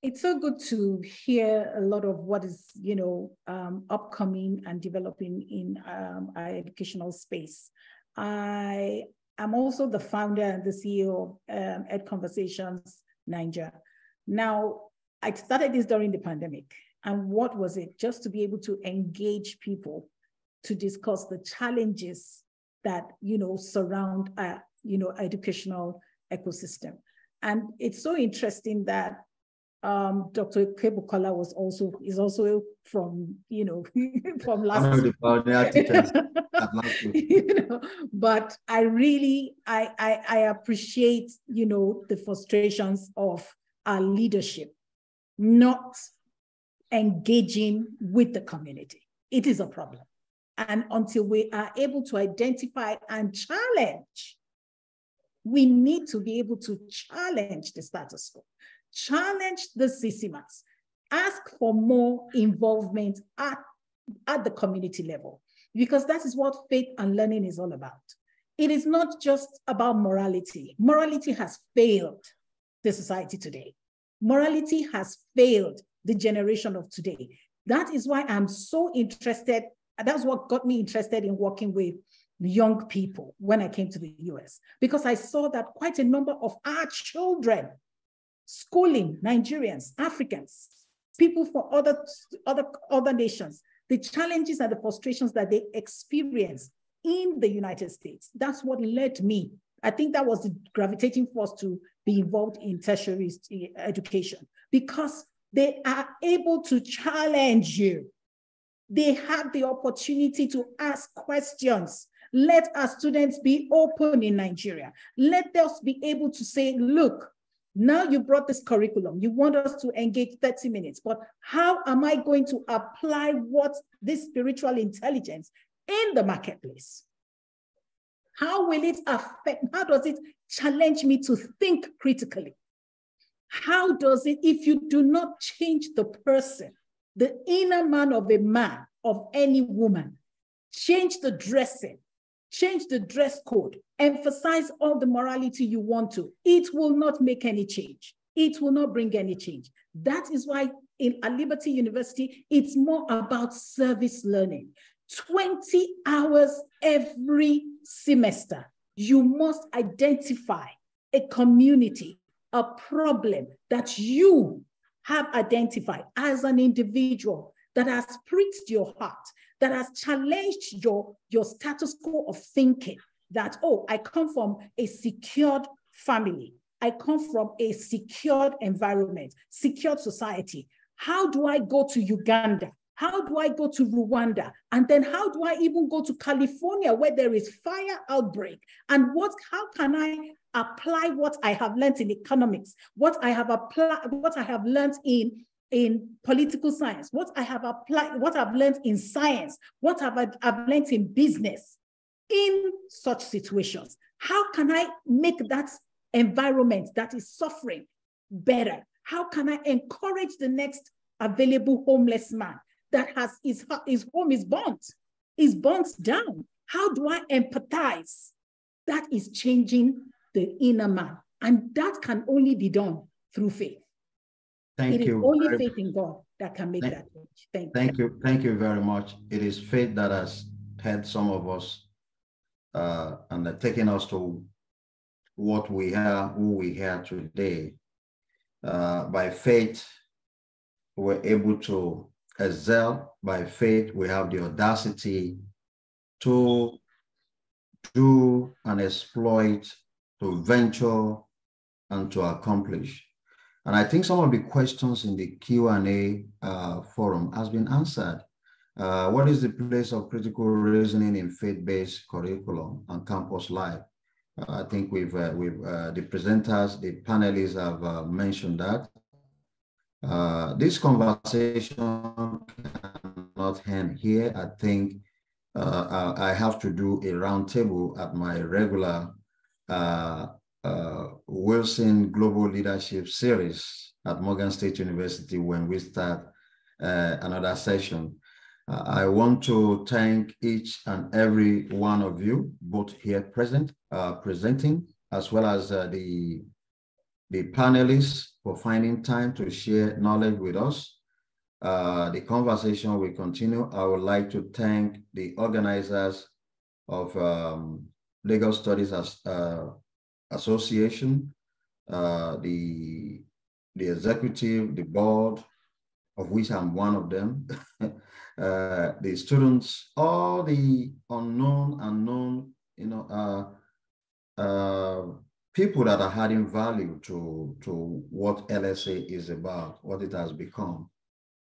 It's so good to hear a lot of what is, you know, um, upcoming and developing in um, our educational space. I am also the founder and the CEO of um, Ed Conversations Niger. Now, I started this during the pandemic. And what was it? Just to be able to engage people to discuss the challenges that, you know, surround a, you know, educational ecosystem. And it's so interesting that Um, Dr. Okebukola was also is also from you know from last. you know, but I really I, I I appreciate you know the frustrations of our leadership not engaging with the community. It is a problem. And until we are able to identify and challenge, we need to be able to challenge the status quo, challenge the systems, ask for more involvement at, at the community level, because that is what faith and learning is all about. It is not just about morality. Morality has failed the society today. Morality has failed the generation of today. That is why I'm so interested. That's what got me interested in working with young people when I came to the US, because I saw that quite a number of our children, schooling Nigerians, Africans, people from other, other, other nations, the challenges and the frustrations that they experience in the United States. That's what led me. I think that was the gravitating force to be involved in tertiary education because they are able to challenge you. They have the opportunity to ask questions. Let our students be open in Nigeria. Let us be able to say, look, now you brought this curriculum. You want us to engage 30 minutes, but how am I going to apply what this spiritual intelligence in the marketplace? How will it affect, how does it challenge me to think critically? How does it, if you do not change the person, the inner man of a man, of any woman, change the dressing, change the dress code, emphasize all the morality you want to, it will not make any change. It will not bring any change. That is why in a Liberty University, it's more about service learning. 20 hours every semester. You must identify a community a problem that you have identified as an individual that has pricked your heart, that has challenged your, your status quo of thinking that, oh, I come from a secured family. I come from a secured environment, secured society. How do I go to Uganda? How do I go to Rwanda? And then how do I even go to California where there is fire outbreak? And what, how can I apply what I have learned in economics, what I have applied, what I have learned in in political science, what I have applied, what I've learned in science, what I've, I've learned in business, in such situations. How can I make that environment that is suffering better? How can I encourage the next available homeless man that has his, his home is burnt, is burnt down? How do I empathize? That is changing the inner man. And that can only be done through faith. Thank it you. It is only faith in God that can make thank, that change. Thank, thank you. you. Thank you very much. It is faith that has helped some of us uh, and taken us to what we are, who we are today. Uh, by faith, we're able to excel. By faith, we have the audacity to do and exploit to venture and to accomplish. And I think some of the questions in the Q&A uh, forum has been answered. Uh, what is the place of critical reasoning in faith-based curriculum and campus life? Uh, I think we've, uh, we've uh, the presenters, the panelists have uh, mentioned that. this conversation cannot end here. I think I have to do a roundtable at my regular uh, uh, Wilson Global Leadership Series at Morgan State University when we start uh, another session. Uh, I want to thank each and every one of you, both here present, uh, presenting, as well as uh, the, the panelists for finding time to share knowledge with us. the conversation will continue. I would like to thank the organizers of um, Lagos Studies as, uh, Association, uh, the, the executive, the board, of which I'm one of them, uh, the students, all the unknown, unknown, you know, uh, uh, people that are adding value to, to what LSA is about, what it has become.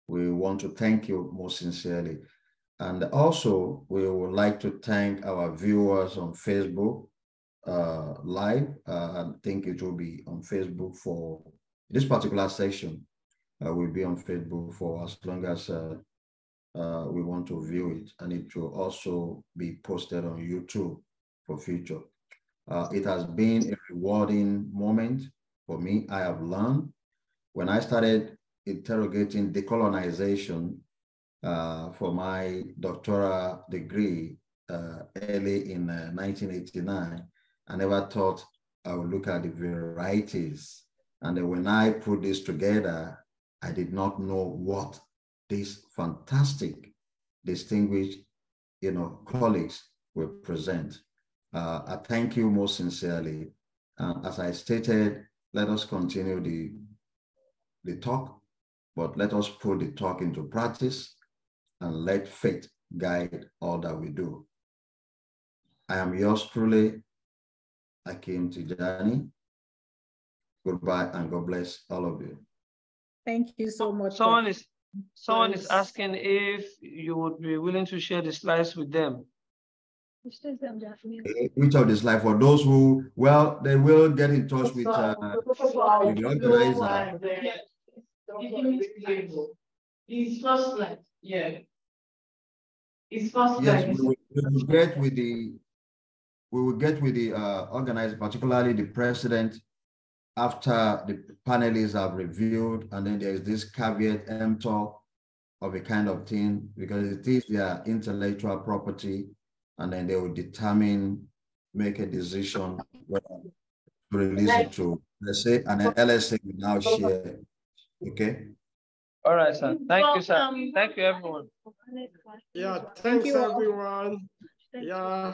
We want to thank you most sincerely. And also, we would like to thank our viewers on Facebook uh, Live. Uh, I think it will be on Facebook for this particular session. Uh, will be on Facebook for as long as uh, uh, we want to view it. And it will also be posted on YouTube for future. Uh, it has been a rewarding moment for me. I have learned when I started interrogating decolonization for my doctoral degree early in 1989. I never thought I would look at the varieties. And when I put this together, I did not know what these fantastic, distinguished, you know, colleagues will present. Uh, I thank you most sincerely. Uh, as I stated, let us continue the, the talk, but let us put the talk into practice and let faith guide all that we do. I am yours truly, Hakeem Tijani. Goodbye and God bless all of you. Thank you so much. Someone is someone is asking if you would be willing to share the slides with them. Which of the slides for those who well they will get in touch with, uh, with the organizer. His first slide, yeah. His first yes, we will, we will get with the we will get with the uh, organizer, particularly the president, after the panelists have reviewed, and then there's this caveat emptor of a kind of thing, because it is their intellectual property, and then they will determine, make a decision whether to release it to, let's and then LSA will now share, okay? All right, sir. Thank you, sir. Thank you, everyone. Yeah, thanks, Thank everyone. Yeah.